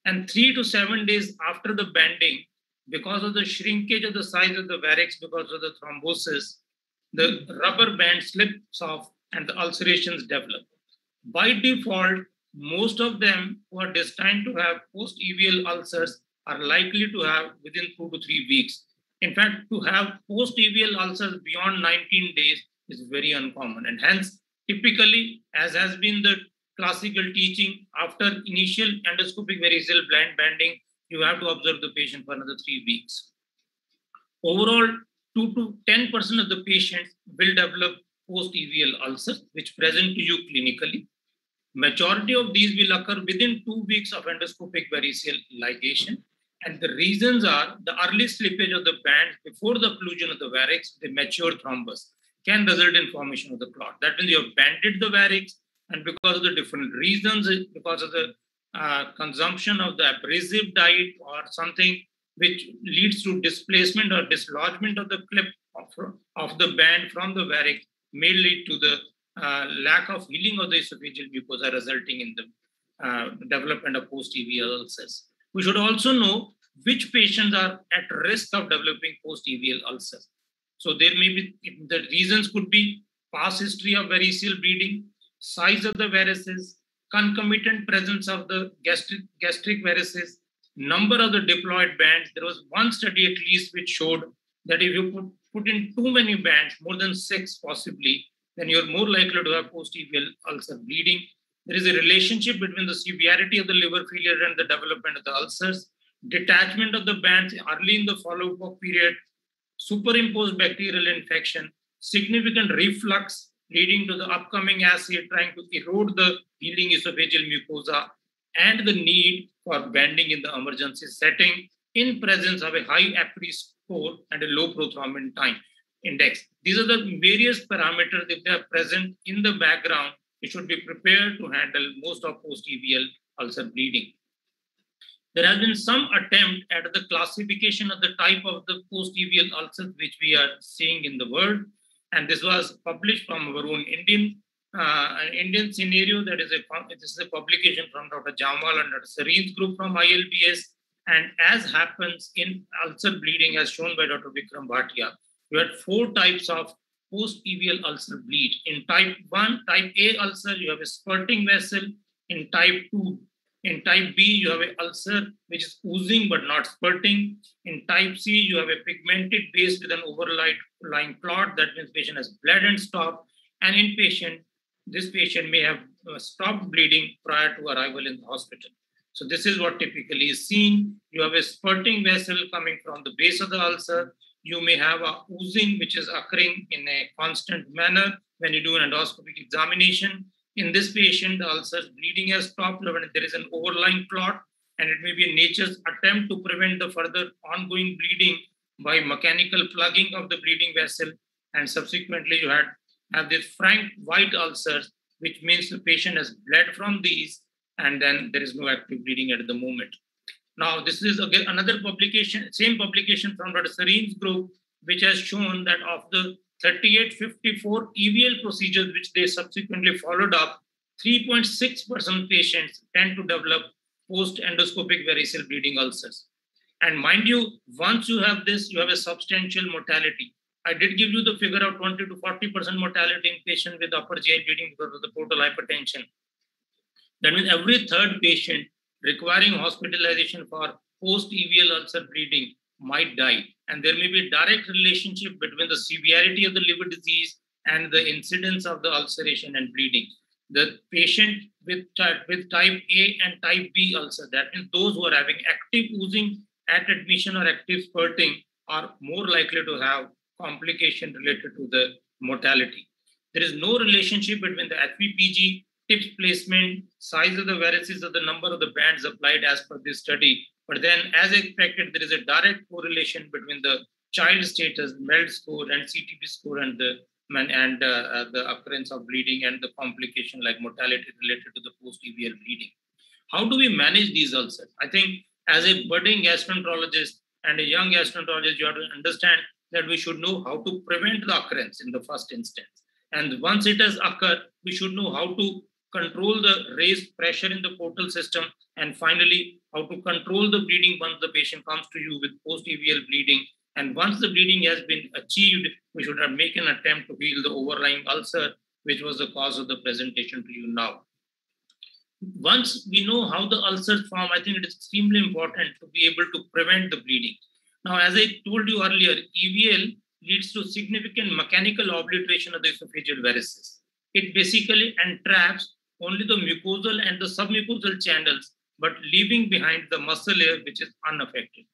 And three to seven days after the banding, because of the shrinkage of the size of the varix because of the thrombosis, the rubber band slips off and the ulcerations develop. By default, most of them who are destined to have post-EVL ulcers are likely to have within two to three weeks. In fact, to have post-EVL ulcers beyond 19 days is very uncommon. And hence, typically, as has been the classical teaching, after initial endoscopic variceal blind banding, you have to observe the patient for another three weeks. Overall, 2 to 10% of the patients will develop post-EVL ulcers, which present to you clinically. Majority of these will occur within two weeks of endoscopic variceal ligation. And the reasons are the early slippage of the band before the occlusion of the varix, the mature thrombus, can result in formation of the clot. That means you have banded the varix, and because of the different reasons, because of the uh, consumption of the abrasive diet or something which leads to displacement or dislodgement of the clip of, of the band from the varix, may lead to the uh, lack of healing of the esophageal mucosa resulting in the uh, development of post-EVL ulcers. We should also know which patients are at risk of developing post-EVL ulcers. So there may be, the reasons could be past history of variceal bleeding, size of the varices, concomitant presence of the gastric, gastric varices, number of the deployed bands. There was one study at least which showed that if you put, put in too many bands, more than six possibly, then you're more likely to have post-EVL ulcer bleeding. There is a relationship between the severity of the liver failure and the development of the ulcers, detachment of the bands early in the follow-up period, superimposed bacterial infection, significant reflux leading to the upcoming acid trying to erode the healing esophageal mucosa, and the need for banding in the emergency setting in presence of a high APRI score and a low prothrombin time index. These are the various parameters, if they are present in the background, you should be prepared to handle most of post-EVL ulcer bleeding. There has been some attempt at the classification of the type of the post-EVL ulcers which we are seeing in the world. And this was published from our own Indian uh, Indian scenario. That is a this is a publication from Dr. Jamal and Dr. Sarin's group from ILBS. And as happens in ulcer bleeding, as shown by Dr. Vikram Bhatia, you had four types of post-EVL ulcer bleed. In type 1, type A ulcer, you have a spurting vessel. In type 2, in type B, you have an ulcer which is oozing but not spurting. In type C, you have a pigmented base with an overlying clot. That means patient has bled and stopped. And in patient, this patient may have uh, stopped bleeding prior to arrival in the hospital. So this is what typically is seen. You have a spurting vessel coming from the base of the ulcer you may have a oozing which is occurring in a constant manner when you do an endoscopic examination. In this patient, the ulcer's bleeding has stopped when there is an overlying clot, and it may be nature's attempt to prevent the further ongoing bleeding by mechanical plugging of the bleeding vessel. And subsequently, you had have these frank white ulcers, which means the patient has bled from these, and then there is no active bleeding at the moment. Now, this is again another publication, same publication from Dr. Sarin's group, which has shown that of the 3854 EVL procedures which they subsequently followed up, 3.6% patients tend to develop post-endoscopic variceal bleeding ulcers. And mind you, once you have this, you have a substantial mortality. I did give you the figure of 20 to 40% mortality in patients with upper GI bleeding because of the portal hypertension. That means every third patient requiring hospitalization for post-EVL ulcer bleeding might die. And there may be a direct relationship between the severity of the liver disease and the incidence of the ulceration and bleeding. The patient with, with type A and type B ulcer, that means those who are having active oozing at admission or active spurting, are more likely to have complication related to the mortality. There is no relationship between the HVPG TIPS placement, size of the varices of the number of the bands applied as per this study. But then, as expected, there is a direct correlation between the child status, MELD score, and CTP score, and the and uh, uh, the occurrence of bleeding and the complication like mortality related to the post-EVL bleeding. How do we manage these ulcers? I think as a budding gastroenterologist and a young gastroenterologist, you have to understand that we should know how to prevent the occurrence in the first instance. And once it has occurred, we should know how to control the raised pressure in the portal system, and finally, how to control the bleeding once the patient comes to you with post-EVL bleeding. And once the bleeding has been achieved, we should have make an attempt to heal the overlying ulcer, which was the cause of the presentation to you now. once we know how the ulcers form, I think it is extremely important to be able to prevent the bleeding. Now, as I told you earlier, EVL leads to significant mechanical obliteration of the esophageal varices. It basically entraps only the mucosal and the submucosal channels, but leaving behind the muscle layer, which is unaffected.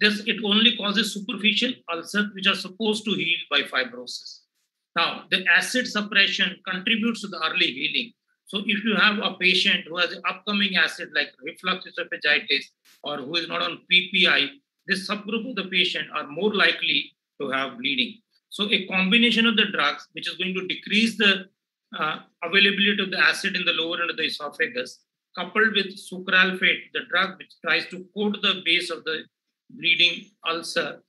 This it only causes superficial ulcers, which are supposed to heal by fibrosis. Now, the acid suppression contributes to the early healing. So, if you have a patient who has upcoming acid like reflux esophagitis or who is not on PPI, this subgroup of the patient are more likely to have bleeding. So, a combination of the drugs, which is going to decrease the uh, availability of the acid in the lower end of the esophagus, coupled with sucralfate, the drug which tries to coat the base of the bleeding ulcer,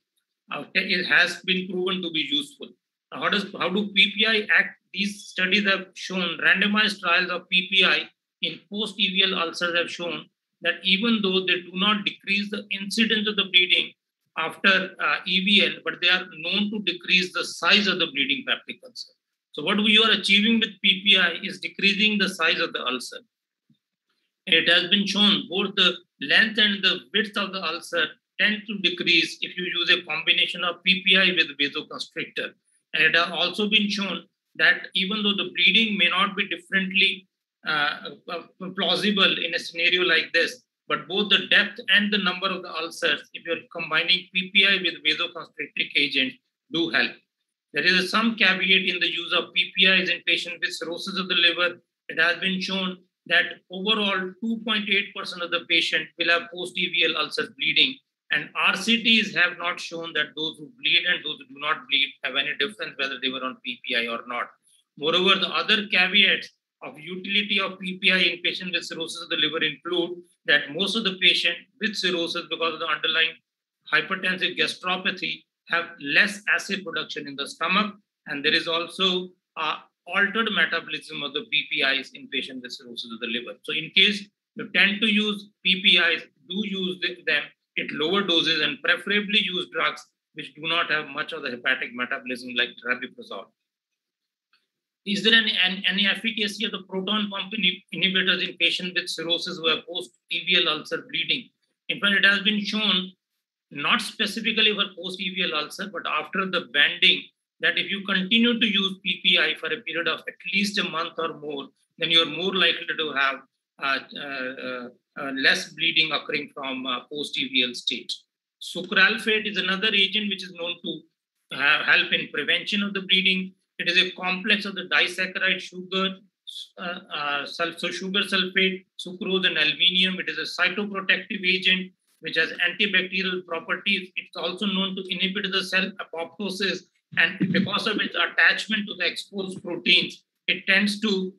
uh, it has been proven to be useful. Now, how does how do PPI act? These studies have shown randomized trials of PPI in post-EVL ulcers have shown that even though they do not decrease the incidence of the bleeding after uh, EVL, but they are known to decrease the size of the bleeding ulcer. So what we are achieving with PPI is decreasing the size of the ulcer. It has been shown both the length and the width of the ulcer tend to decrease if you use a combination of PPI with vasoconstrictor. And it has also been shown that even though the bleeding may not be differently uh, uh, plausible in a scenario like this, but both the depth and the number of the ulcers, if you're combining PPI with vasoconstricting agent, do help. There is some caveat in the use of PPIs in patients with cirrhosis of the liver. It has been shown that overall 2.8% of the patient will have post-EVL ulcers bleeding. And RCTs have not shown that those who bleed and those who do not bleed have any difference whether they were on PPI or not. Moreover, the other caveats of utility of PPI in patients with cirrhosis of the liver include that most of the patient with cirrhosis because of the underlying hypertensive gastropathy have less acid production in the stomach and there is also uh, altered metabolism of the PPIs in patients with cirrhosis of the liver. So in case you tend to use PPIs, do use them at lower doses and preferably use drugs which do not have much of the hepatic metabolism like rabeprazole. Is there any, any efficacy of the proton pump inhibitors in patients with cirrhosis who have post-EVL ulcer bleeding? In fact, it has been shown, not specifically for post-EVL ulcer, but after the banding, that if you continue to use PPI for a period of at least a month or more, then you're more likely to have uh, uh, uh, less bleeding occurring from uh, post-EVL state. Sucralfate is another agent which is known to have help in prevention of the bleeding it is a complex of the disaccharide sugar, uh, uh, so sugar sulfate, sucrose, and aluminium. It is a cytoprotective agent which has antibacterial properties. It's also known to inhibit the cell apoptosis, and because of its attachment to the exposed proteins, it tends to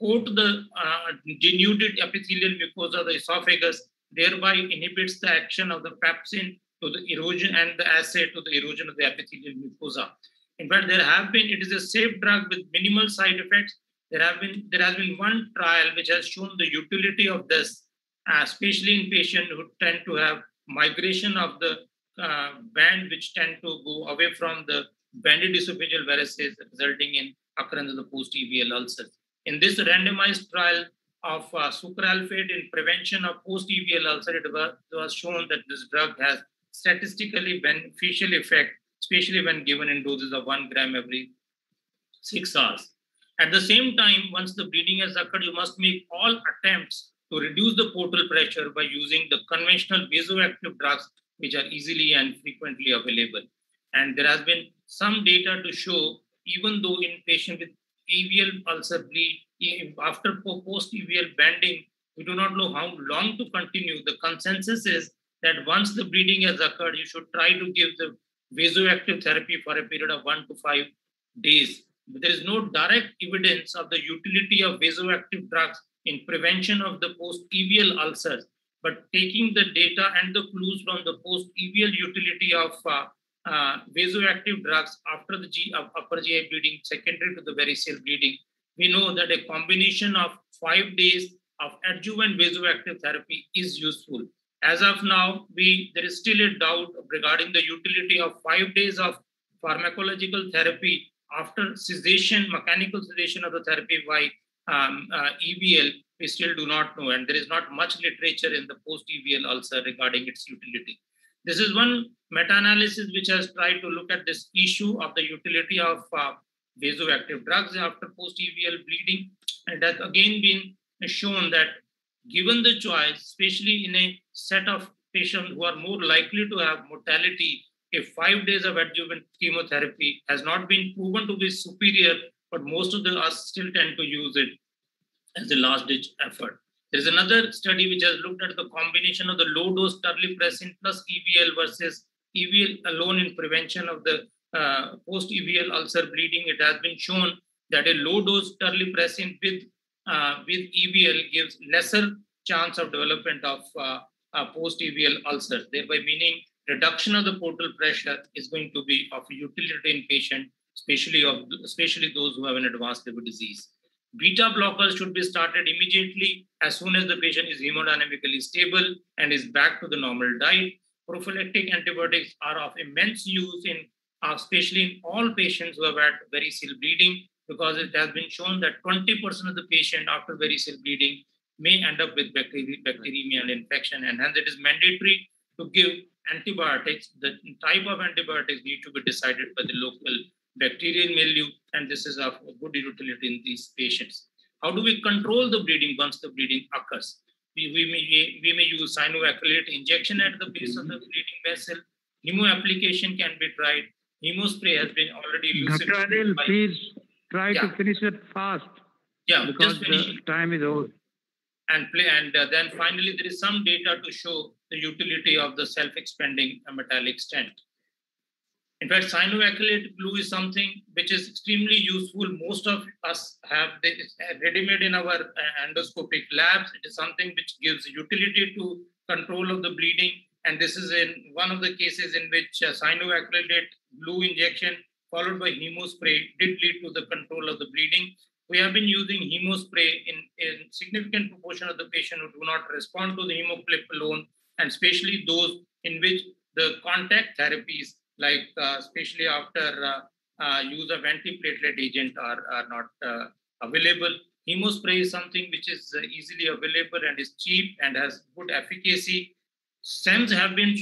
coat the uh, denuded epithelial mucosa of the esophagus, thereby inhibits the action of the pepsin to the erosion and the acid to the erosion of the epithelial mucosa. In fact, there have been, it is a safe drug with minimal side effects. There have been, there has been one trial which has shown the utility of this, especially in patients who tend to have migration of the uh, band, which tend to go away from the banded esophageal varices, resulting in occurrence of the post-EVL ulcers. In this randomized trial of uh, sucralfate in prevention of post-EVL ulcer, it was, it was shown that this drug has statistically beneficial effect especially when given in doses of one gram every six hours. At the same time, once the bleeding has occurred, you must make all attempts to reduce the portal pressure by using the conventional vasoactive drugs, which are easily and frequently available. And there has been some data to show, even though in patients with EVL ulcer bleed, after post-EVL banding, we do not know how long to continue. The consensus is that once the bleeding has occurred, you should try to give the vasoactive therapy for a period of one to five days. But there is no direct evidence of the utility of vasoactive drugs in prevention of the post-EVL ulcers. But taking the data and the clues from the post-EVL utility of uh, uh, vasoactive drugs after the G, uh, upper GI bleeding, secondary to the variceal bleeding, we know that a combination of five days of adjuvant vasoactive therapy is useful. As of now, we there is still a doubt regarding the utility of five days of pharmacological therapy after cessation, mechanical cessation of the therapy by um, uh, EVL, we still do not know, and there is not much literature in the post-EVL ulcer regarding its utility. This is one meta-analysis which has tried to look at this issue of the utility of uh, vasoactive drugs after post-EVL bleeding, and has again been shown that given the choice, especially in a set of patients who are more likely to have mortality if five days of adjuvant chemotherapy has not been proven to be superior, but most of us still tend to use it as a last ditch effort. There is another study which has looked at the combination of the low dose terlipressin plus EVL versus EVL alone in prevention of the uh, post EVL ulcer bleeding. It has been shown that a low dose terlipressin with uh, with EVL gives lesser chance of development of uh, post EVL ulcer, thereby meaning reduction of the portal pressure is going to be of utility in patient, especially of especially those who have an advanced liver disease. Beta blockers should be started immediately as soon as the patient is hemodynamically stable and is back to the normal diet. Prophylactic antibiotics are of immense use in, uh, especially in all patients who have had varicose bleeding, because it has been shown that 20% of the patient after varicose bleeding may end up with bacteremia and infection, and hence it is mandatory to give antibiotics, the type of antibiotics need to be decided by the local bacterial milieu, and this is of good utility in these patients. How do we control the bleeding once the bleeding occurs? We, we, may, we may use cyanoacrylate injection at the base of the bleeding vessel. Hemo application can be tried. Hemospray has been already used. Dr. Anil, by, please try yeah. to finish it fast. Yeah, because the time is over. And play, and uh, then finally, there is some data to show the utility of the self-expanding metallic stent. In fact, cyanoacrylate glue is something which is extremely useful. Most of us have this ready-made in our uh, endoscopic labs. It is something which gives utility to control of the bleeding. And this is in one of the cases in which uh, cyanoacrylate glue injection followed by hemospray did lead to the control of the bleeding. We have been using hemospray in a significant proportion of the patient who do not respond to the hemoclip alone and especially those in which the contact therapies, like uh, especially after uh, uh, use of antiplatelet agent, are, are not available. Hemospray is something which is easily available and is cheap and has good efficacy. SEMS have been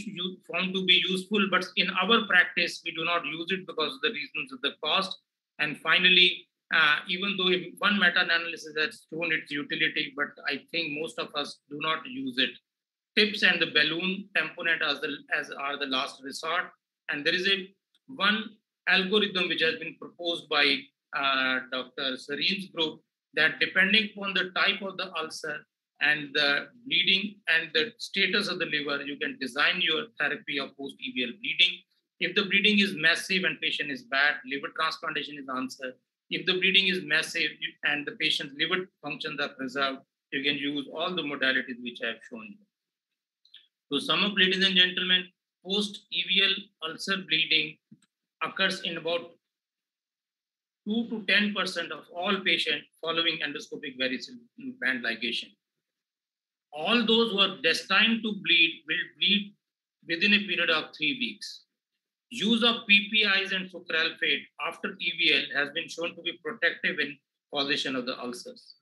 found to be useful, but in our practice, we do not use it because of the reasons of the cost. And finally, uh, even though one meta-analysis has shown its utility, but I think most of us do not use it TIPS and the balloon tamponade as, the, as are the last resort. And there is a one algorithm which has been proposed by uh, Dr. Sarin's group that depending upon the type of the ulcer and the bleeding and the status of the liver, you can design your therapy of post-EVL bleeding. If the bleeding is massive and patient is bad, liver transplantation is answer. If the bleeding is massive and the patient's liver functions are preserved, you can use all the modalities which I have shown you. To sum up, ladies and gentlemen, post-EVL ulcer bleeding occurs in about 2 to 10% of all patients following endoscopic varicose band ligation. All those who are destined to bleed will bleed within a period of three weeks. Use of PPIs and sucralfate after EVL has been shown to be protective in causation of the ulcers.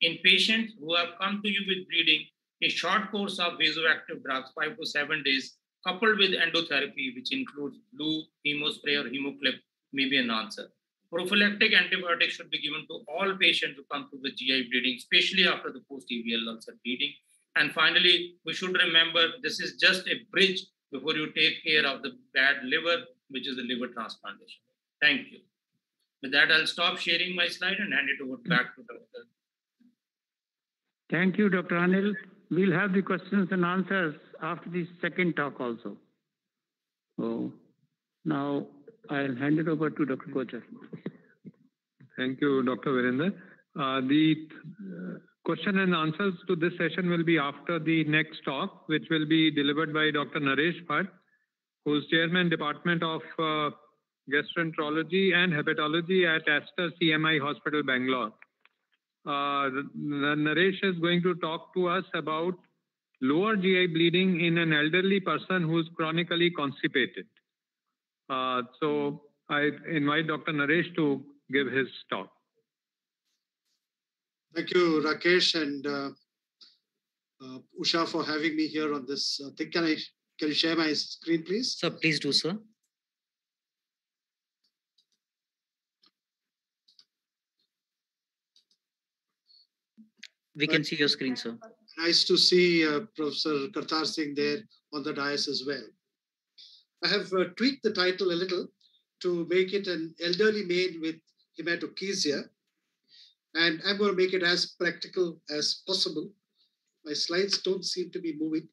In patients who have come to you with bleeding, a short course of vasoactive drugs, five to seven days, coupled with endotherapy, which includes glue, hemospray, or hemoclip, may be an answer. Prophylactic antibiotics should be given to all patients who come through the GI bleeding, especially after the post-EVL ulcer bleeding. And finally, we should remember this is just a bridge before you take care of the bad liver, which is the liver transplantation. Thank you. With that, I'll stop sharing my slide and hand it over back to Dr. Thank you, Dr. Anil. We'll have the questions and answers after the second talk also. So now I'll hand it over to Dr. Kochhar. Thank you, Dr. Virender. Uh, the uh, question and answers to this session will be after the next talk, which will be delivered by Dr. Naresh Bhat, who's Chairman Department of uh, Gastroenterology and Hepatology at Aster CMI Hospital, Bangalore uh, Naresh is going to talk to us about lower GI bleeding in an elderly person who's chronically constipated. Uh, so I invite Dr. Naresh to give his talk. Thank you, Rakesh and uh, uh, Usha for having me here on this uh, thing. Can I can you share my screen, please? Sir, please do, sir. We can see your screen, sir. Nice to see uh, Professor Kartar Singh there on the dais as well. I have uh, tweaked the title a little to make it an elderly man with hematochezia. And I'm going to make it as practical as possible. My slides don't seem to be moving.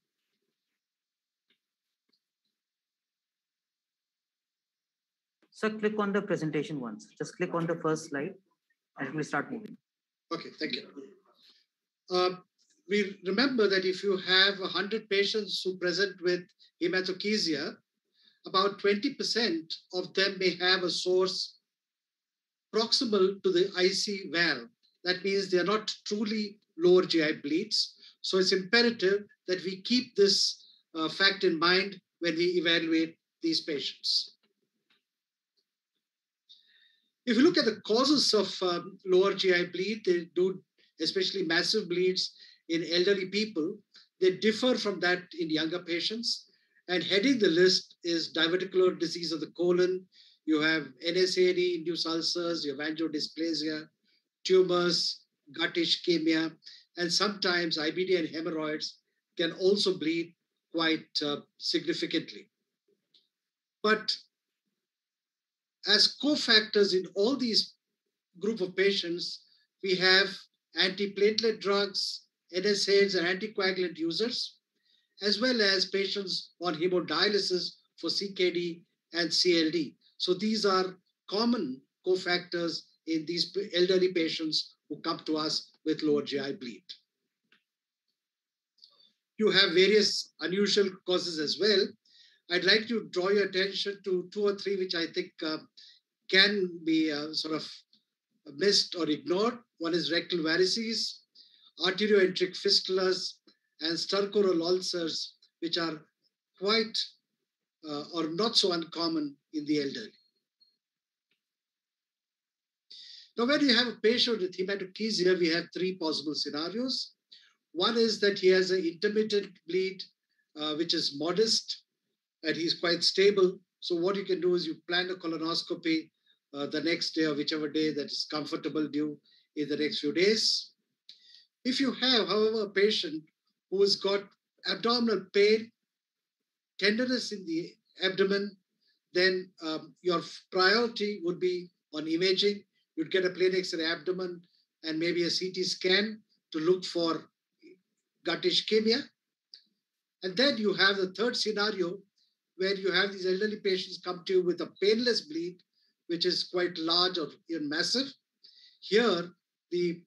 So click on the presentation once. Just click on the first slide and we start moving. Okay, thank you. Uh, we remember that if you have 100 patients who present with hematochezia, about 20% of them may have a source proximal to the IC valve. That means they are not truly lower GI bleeds. So it's imperative that we keep this uh, fact in mind when we evaluate these patients. If you look at the causes of um, lower GI bleed, they do, especially massive bleeds in elderly people, they differ from that in younger patients. And heading the list is diverticular disease of the colon. You have NSAID induced ulcers, you have angiodysplasia, tumors, gut ischemia, and sometimes IBD and hemorrhoids can also bleed quite uh, significantly. But as cofactors in all these group of patients, we have antiplatelet drugs, NSAIDs, and anticoagulant users, as well as patients on hemodialysis for CKD and CLD. So these are common cofactors in these elderly patients who come to us with lower GI bleed. You have various unusual causes as well. I'd like to draw your attention to two or three which I think uh, can be uh, sort of missed or ignored. One is rectal varices, arterioenteric fistulas, and stercoral ulcers, which are quite uh, or not so uncommon in the elderly. Now, when you have a patient with hematochezia, we have three possible scenarios. One is that he has an intermittent bleed, uh, which is modest, and he's quite stable. So what you can do is you plan a colonoscopy uh, the next day or whichever day that is comfortable due in the next few days. If you have, however, a patient who has got abdominal pain, tenderness in the abdomen, then um, your priority would be on imaging. You'd get a plain X-ray abdomen and maybe a CT scan to look for gut ischemia. And then you have the third scenario where you have these elderly patients come to you with a painless bleed, which is quite large or even massive. Here, the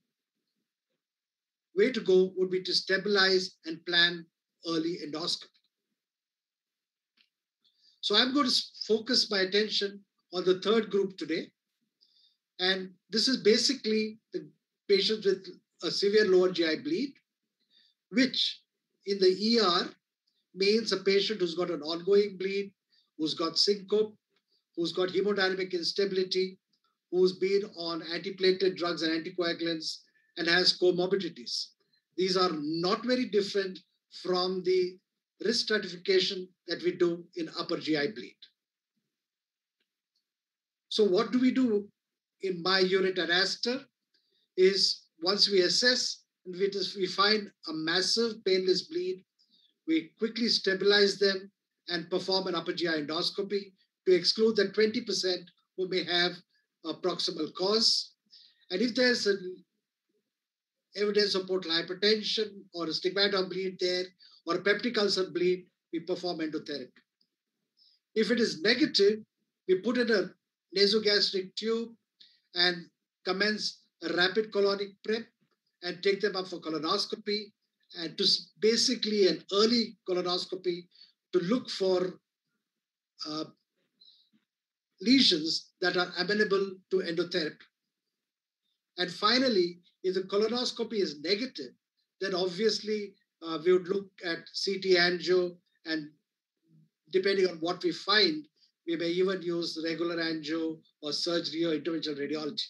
way to go would be to stabilize and plan early endoscopy. So I'm going to focus my attention on the third group today. And this is basically the patients with a severe lower GI bleed, which in the ER means a patient who's got an ongoing bleed, who's got syncope, who's got hemodynamic instability, who's been on antiplatelet drugs and anticoagulants, and has comorbidities. These are not very different from the risk stratification that we do in upper GI bleed. So what do we do in my unit at Aster is once we assess and we, just, we find a massive painless bleed, we quickly stabilize them and perform an upper GI endoscopy to exclude that 20% who may have a proximal cause. And if there's evidence of portal hypertension or a stigmata bleed there or a peptic ulcer bleed, we perform endotherapy. If it is negative, we put in a nasogastric tube and commence a rapid colonic prep and take them up for colonoscopy and to basically an early colonoscopy to look for uh, lesions that are amenable to endotherapy. And finally, if the colonoscopy is negative, then obviously uh, we would look at CT angio, and depending on what we find, we may even use regular angio or surgery or interventional radiology.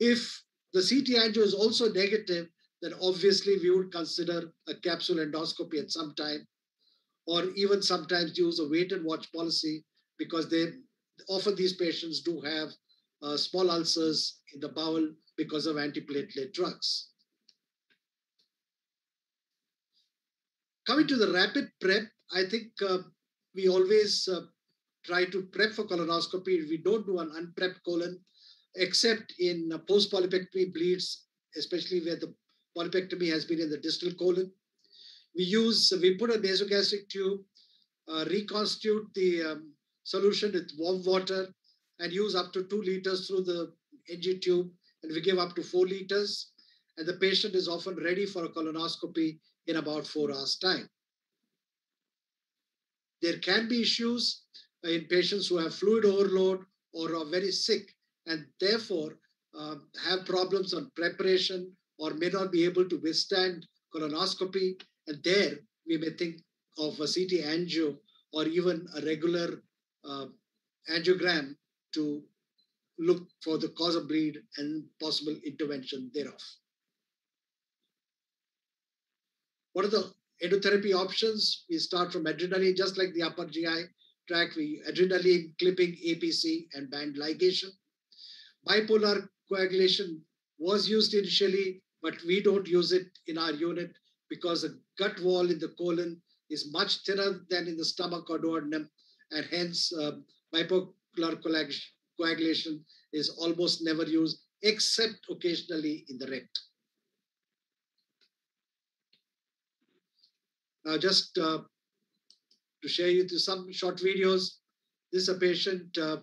If the CT angio is also negative, then obviously we would consider a capsule endoscopy at some time, or even sometimes use a wait and watch policy because they often these patients do have uh, small ulcers in the bowel because of antiplatelet drugs. Coming to the rapid prep, I think uh, we always uh, try to prep for colonoscopy. We don't do an unprepped colon, except in uh, post-polypectomy bleeds, especially where the polypectomy has been in the distal colon. We use, we put a nasogastric tube, uh, reconstitute the um, solution with warm water, and use up to two liters through the NG tube, and we give up to four liters. And the patient is often ready for a colonoscopy in about four hours' time. There can be issues in patients who have fluid overload or are very sick and therefore uh, have problems on preparation or may not be able to withstand colonoscopy. And there we may think of a CT angio or even a regular uh, angiogram to look for the cause of bleed and possible intervention thereof. What are the endotherapy options? We start from adrenaline, just like the upper GI tract, we adrenaline, clipping, APC, and band ligation. Bipolar coagulation was used initially, but we don't use it in our unit because the gut wall in the colon is much thinner than in the stomach or duodenum, and hence uh, bipolar coagulation is almost never used except occasionally in the rectum. Now, just uh, to share you some short videos. This is a patient, uh,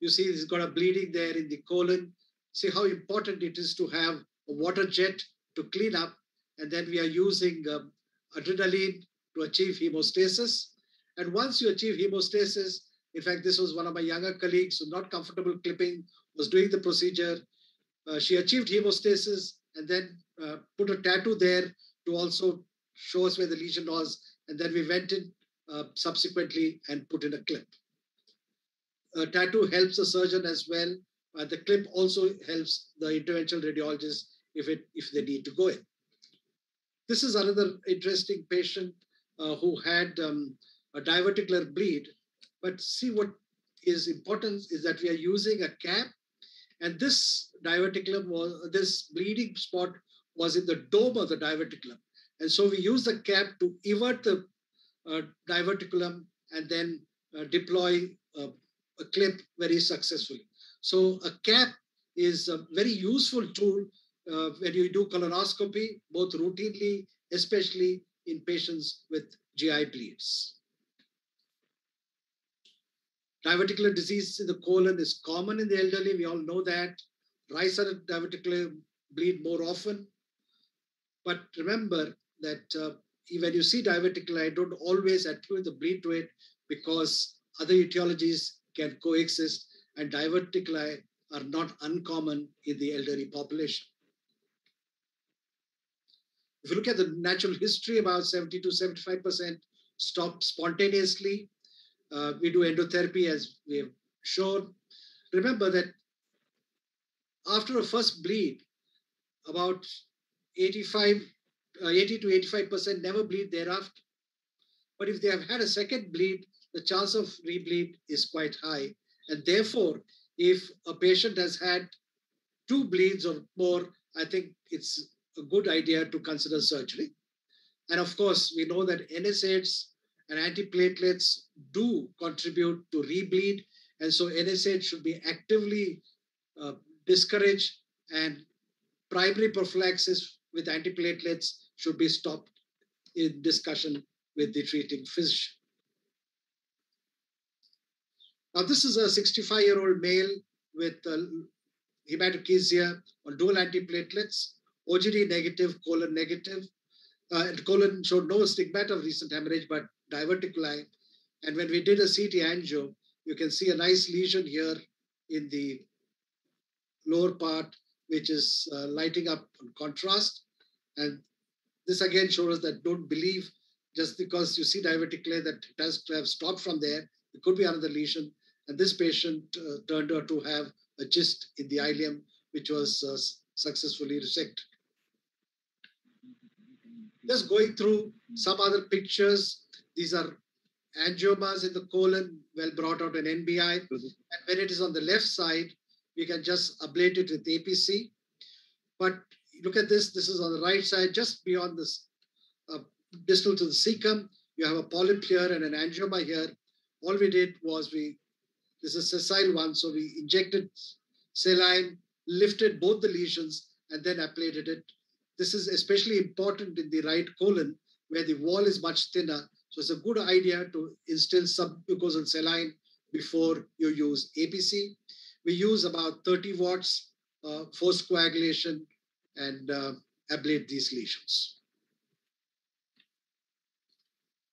you see he's got a bleeding there in the colon. See how important it is to have a water jet to clean up. And then we are using um, adrenaline to achieve hemostasis. And once you achieve hemostasis, in fact, this was one of my younger colleagues who not comfortable clipping, was doing the procedure. Uh, she achieved hemostasis and then uh, put a tattoo there to also show us where the lesion was. And then we went in uh, subsequently and put in a clip. A tattoo helps the surgeon as well. The clip also helps the interventional radiologist if, it, if they need to go in. This is another interesting patient uh, who had um, a diverticular bleed. But see what is important is that we are using a cap, and this diverticulum was this bleeding spot was in the dome of the diverticulum. And so we use the cap to invert the uh, diverticulum and then uh, deploy uh, a clip very successfully. So a cap is a very useful tool uh, when you do colonoscopy, both routinely, especially in patients with GI bleeds. Diverticular disease in the colon is common in the elderly. We all know that. Rice diverticular bleed more often. But remember that uh, when you see diverticular, I don't always attribute the bleed to it because other etiologies can coexist and diverticuli are not uncommon in the elderly population. If you look at the natural history, about 70 to 75% stop spontaneously. Uh, we do endotherapy as we have shown. Remember that after a first bleed, about 85 uh, 80 to 85% never bleed thereafter. But if they have had a second bleed, the chance of rebleed is quite high. And therefore, if a patient has had two bleeds or more, I think it's a good idea to consider surgery. And of course, we know that NSAIDs and antiplatelets do contribute to rebleed. And so NSAIDs should be actively uh, discouraged and primary prophylaxis with antiplatelets should be stopped in discussion with the treating physician. Now, this is a 65 year old male with uh, hematochezia on dual antiplatelets, OGD negative, colon negative. Uh, and colon showed no stigmata of recent hemorrhage, but diverticuli. And when we did a CT angio, you can see a nice lesion here in the lower part, which is uh, lighting up on contrast. And this again shows us that don't believe just because you see diverticulae that it has to have stopped from there. It could be another lesion. And this patient uh, turned out to have a cyst in the ileum, which was uh, successfully resected. Just going through some other pictures. These are angiomas in the colon, well brought out in NBI. And when it is on the left side, we can just ablate it with APC. But look at this, this is on the right side, just beyond this uh, distal to the cecum. You have a polyp here and an angioma here. All we did was we, this is sessile one, so we injected saline, lifted both the lesions, and then ablated it. This is especially important in the right colon, where the wall is much thinner. So it's a good idea to instill submucosal saline before you use APC. We use about 30 watts uh, forced coagulation and uh, ablate these lesions.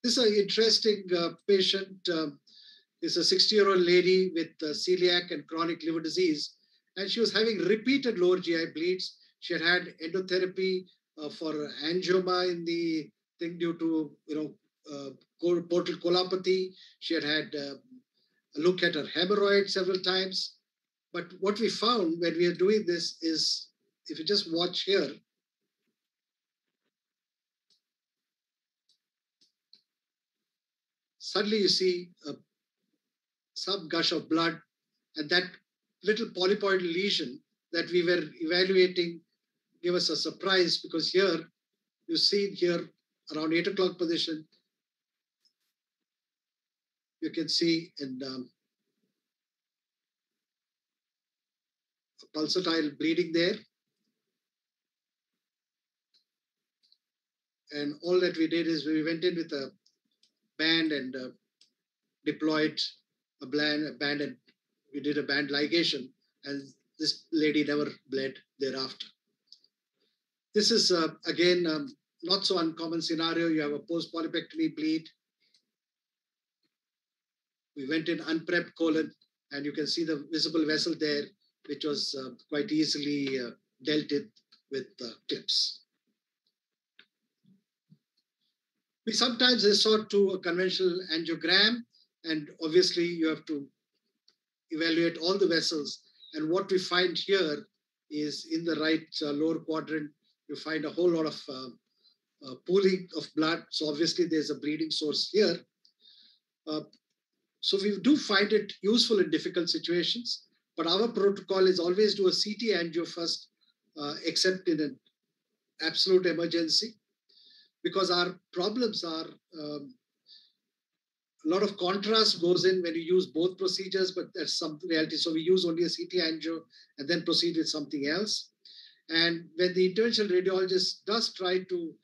This is an interesting uh, patient. Um, is a 60-year-old lady with uh, celiac and chronic liver disease, and she was having repeated lower GI bleeds. She had had endotherapy uh, for angioma in the thing due to you know portal colopathy. She had had uh, a look at her hemorrhoid several times. But what we found when we are doing this is, if you just watch here, suddenly you see a, some gush of blood, and that little polypoid lesion that we were evaluating gave us a surprise because here you see here around 8 o'clock position, you can see in um, pulsatile bleeding there. And all that we did is we went in with a band and uh, deployed a band, a band and we did a band ligation and this lady never bled thereafter. This is, uh, again, um, not so uncommon scenario. You have a post-polypectomy bleed. We went in unprepped colon, and you can see the visible vessel there, which was uh, quite easily uh, dealt with with uh, clips. We sometimes resort to a conventional angiogram, and obviously you have to evaluate all the vessels. And what we find here is in the right uh, lower quadrant, you find a whole lot of uh, uh, pooling of blood. So obviously there's a bleeding source here. Uh, so we do find it useful in difficult situations, but our protocol is always do a CT angio first, uh, except in an absolute emergency, because our problems are um, a lot of contrast goes in when you use both procedures, but that's some reality. So we use only a CT angio and then proceed with something else. And when the interventional radiologist does try to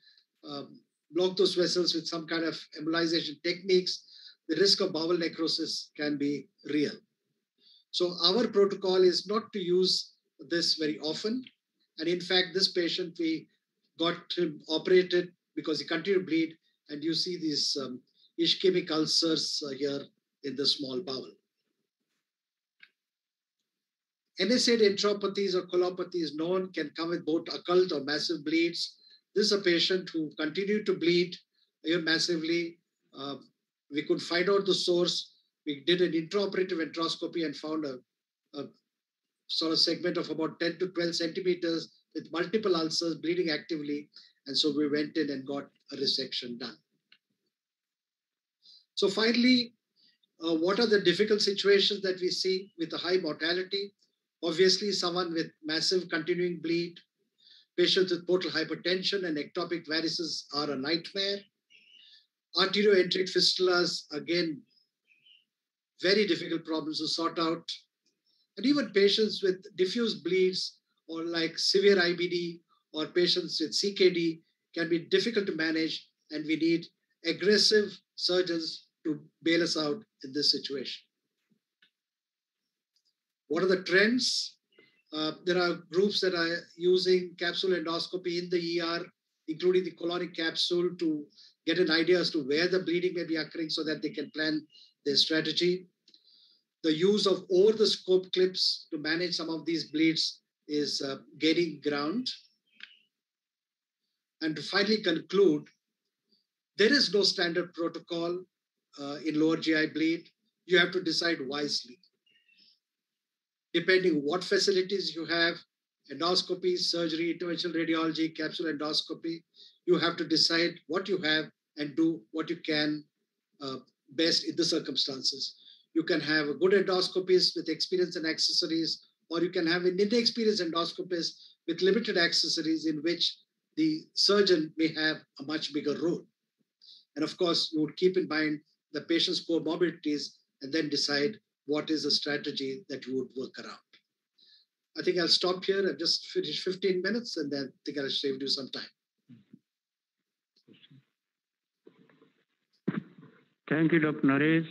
um, block those vessels with some kind of embolization techniques, the risk of bowel necrosis can be real. So our protocol is not to use this very often. And in fact, this patient, we got him operated because he continued to bleed. And you see these um, ischemic ulcers uh, here in the small bowel. NSAID enteropathies or colopathies known can come with both occult or massive bleeds. This is a patient who continued to bleed here massively. Uh, we could find out the source. We did an intraoperative enteroscopy and found a, a sort of segment of about 10 to 12 centimeters with multiple ulcers bleeding actively. And so we went in and got a resection done. So finally, uh, what are the difficult situations that we see with a high mortality? Obviously, someone with massive continuing bleed, patients with portal hypertension and ectopic varices are a nightmare. Arterioenteric fistulas, again, very difficult problems to sort out. And even patients with diffuse bleeds or like severe IBD or patients with CKD can be difficult to manage, and we need aggressive surgeons to bail us out in this situation. What are the trends? Uh, there are groups that are using capsule endoscopy in the ER, including the colonic capsule, to get an idea as to where the bleeding may be occurring so that they can plan their strategy. The use of over the scope clips to manage some of these bleeds is uh, gaining ground. And to finally conclude, there is no standard protocol uh, in lower GI bleed. You have to decide wisely depending what facilities you have endoscopy, surgery, interventional radiology, capsule endoscopy. You have to decide what you have and do what you can uh, best in the circumstances. You can have a good endoscopist with experience and accessories, or you can have an inexperienced endoscopist with limited accessories in which the surgeon may have a much bigger role. And of course, you would keep in mind the patient's comorbidities and then decide what is the strategy that you would work around. I think I'll stop here. I've just finished 15 minutes and then I think I'll save you some time. Thank you, Dr. Naresh.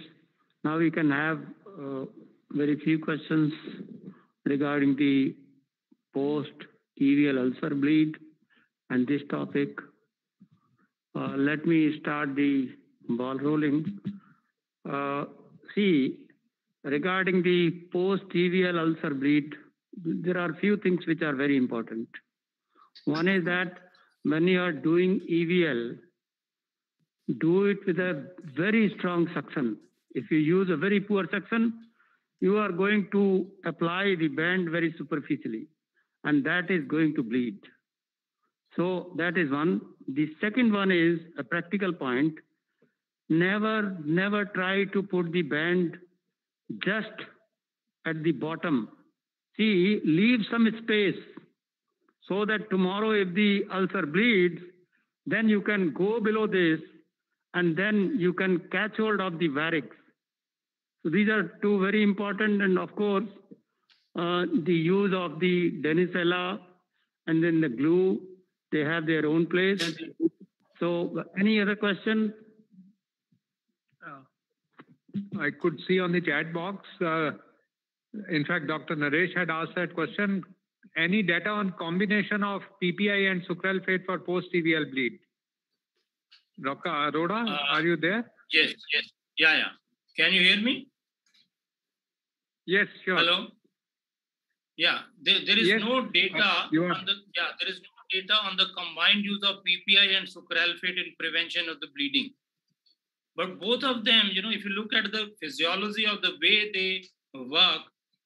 Now we can have uh, very few questions regarding the post EVL ulcer bleed and this topic. Uh, let me start the ball rolling. Uh, see, regarding the post EVL ulcer bleed, there are a few things which are very important. One is that when you are doing EVL, do it with a very strong suction. If you use a very poor suction, you are going to apply the band very superficially, and that is going to bleed. So that is one. The second one is a practical point. Never, never try to put the band just at the bottom. See, leave some space so that tomorrow if the ulcer bleeds, then you can go below this and then you can catch hold of the varix. So these are two very important and of course, uh, the use of the Denisella and then the glue, they have their own place. So any other question? Uh, I could see on the chat box, uh, in fact, Dr. Naresh had asked that question. Any data on combination of PPI and sucralfate for post-EVL bleed? Dr. Arora, uh, are you there? Yes, yes. Yeah, yeah. Can you hear me? Yes, sure. Hello? Yeah, there, there is yes. no data on the yeah, there is no data on the combined use of PPI and sucralfate in prevention of the bleeding. But both of them, you know, if you look at the physiology of the way they work,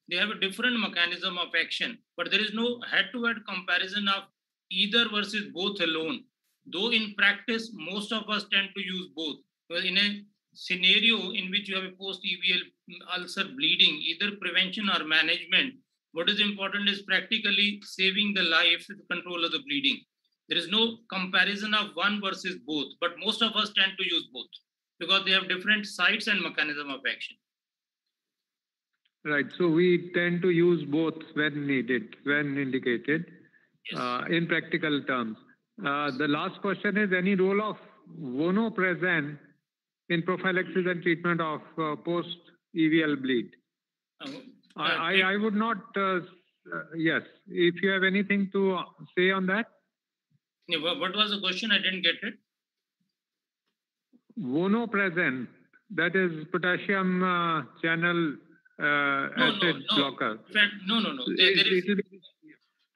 they have a different mechanism of action. But there is no head-to-head comparison of either versus both alone. Though in practice, most of us tend to use both. Well, in a scenario in which you have a post-EVL ulcer bleeding, either prevention or management, what is important is practically saving the life with control of the bleeding. There is no comparison of one versus both, but most of us tend to use both because they have different sites and mechanism of action. Right. So we tend to use both when needed, when indicated, yes. uh, in practical terms. Uh, the last question is any role of vonoprazan in prophylaxis and treatment of uh, post EVL bleed? Uh, I, I, I, would not, uh, yes, if you have anything to say on that. What was the question? I didn't get it. Vonoprazan, that is potassium uh, channel uh, no, acid no, no. blocker. In fact, no, no, no. There, there is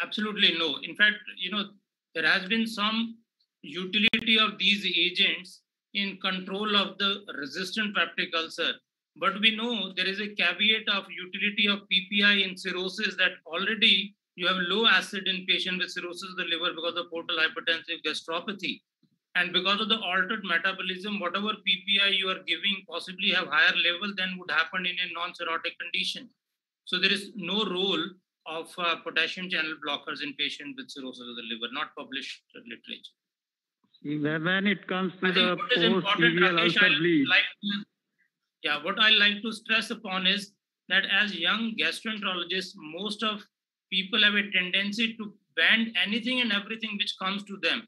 absolutely no. In fact, you know, there has been some utility of these agents in control of the resistant peptic ulcer. But we know there is a caveat of utility of PPI in cirrhosis that already you have low acid in patient with cirrhosis of the liver because of portal hypertensive gastropathy. And because of the altered metabolism, whatever PPI you are giving possibly have higher level than would happen in a non-cirrhotic condition. So there is no role of uh, potassium channel blockers in patients with cirrhosis of the liver, not published literature. When it comes to the post-EVL ulcer bleed. Like to, yeah, what I like to stress upon is that as young gastroenterologists, most of people have a tendency to bend anything and everything which comes to them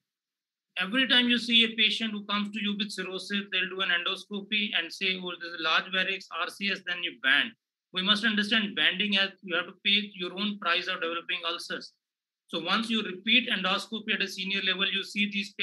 every time you see a patient who comes to you with cirrhosis, they'll do an endoscopy and say, oh, there's a large varix, RCS, then you band. We must understand banding as you have to pay your own price of developing ulcers. So once you repeat endoscopy at a senior level, you see these,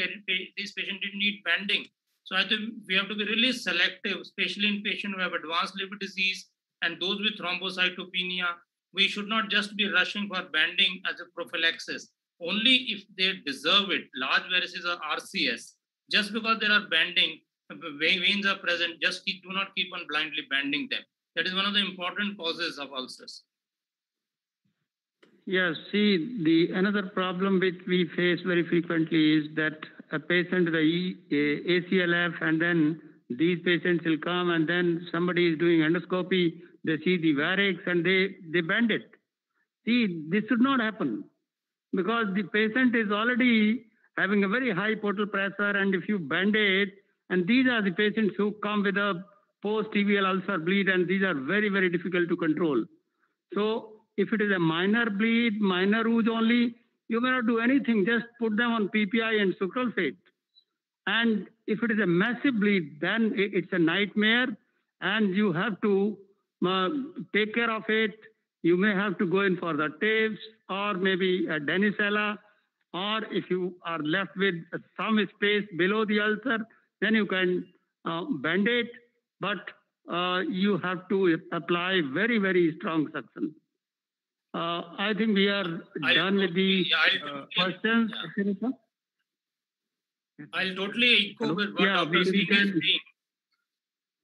these patients didn't need banding. So I think we have to be really selective, especially in patients who have advanced liver disease and those with thrombocytopenia. We should not just be rushing for banding as a prophylaxis only if they deserve it. Large varices are RCS. Just because there are banding, veins are present, just keep, do not keep on blindly banding them. That is one of the important causes of ulcers. Yes, see, the another problem which we face very frequently is that a patient, e, a, ACLF, and then these patients will come, and then somebody is doing endoscopy, they see the varix, and they, they bend it. See, this should not happen because the patient is already having a very high portal pressure, and if you bend it, and these are the patients who come with a post-EVL ulcer bleed, and these are very, very difficult to control. So if it is a minor bleed, minor ooze only, you may not do anything. Just put them on PPI and sucralfate. And if it is a massive bleed, then it's a nightmare, and you have to uh, take care of it. You may have to go in for the TIPS or maybe a Denisella, or if you are left with some space below the ulcer, then you can uh, band it, but uh, you have to apply very, very strong suction. Uh, I think we are I'll done with the I'll uh, questions. I'll totally echo with what Yeah, Dr. Singh is can- saying.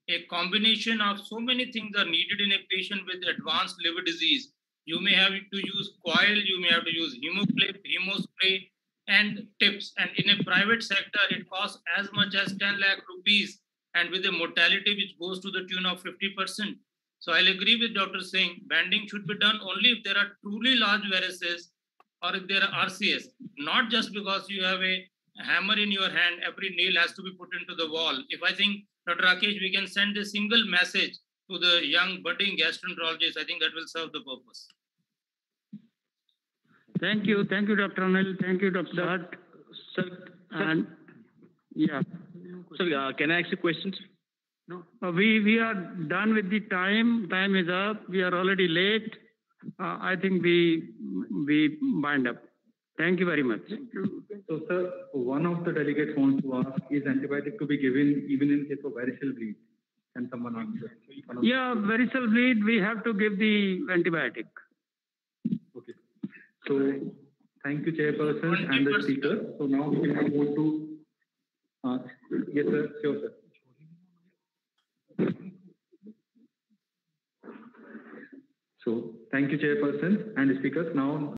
A combination of so many things are needed in a patient with advanced liver disease. You may have to use coil, you may have to use hemoclip, Hemospray, and TIPS. And in a private sector, it costs as much as 10 lakh rupees and with a mortality which goes to the tune of 50%. So I'll agree with Dr. Singh, banding should be done only if there are truly large varices or if there are RCS, not just because you have a hammer in your hand, every nail has to be put into the wall. If I think, Dr. Rakesh, we can send a single message to the young budding gastroenterologists, I think that will serve the purpose. Thank you, thank you, Dr. Anil. Thank you, Dr. Bhat. Sir, And yeah, sir, uh, can I ask you questions? Uh, we we are done with the time. Time is up. We are already late. Uh, I think we we bind up. Thank you very much. So, sir, one of the delegates wants to ask, is antibiotic to be given even in case of varicose bleed? Can someone answer? Yeah, varicose bleed. We have to give the antibiotic. Okay. So, thank you, chairperson and the speaker. So now we can move to, uh, yes, sir, sure, sir. So, thank you, chairperson and speakers. Now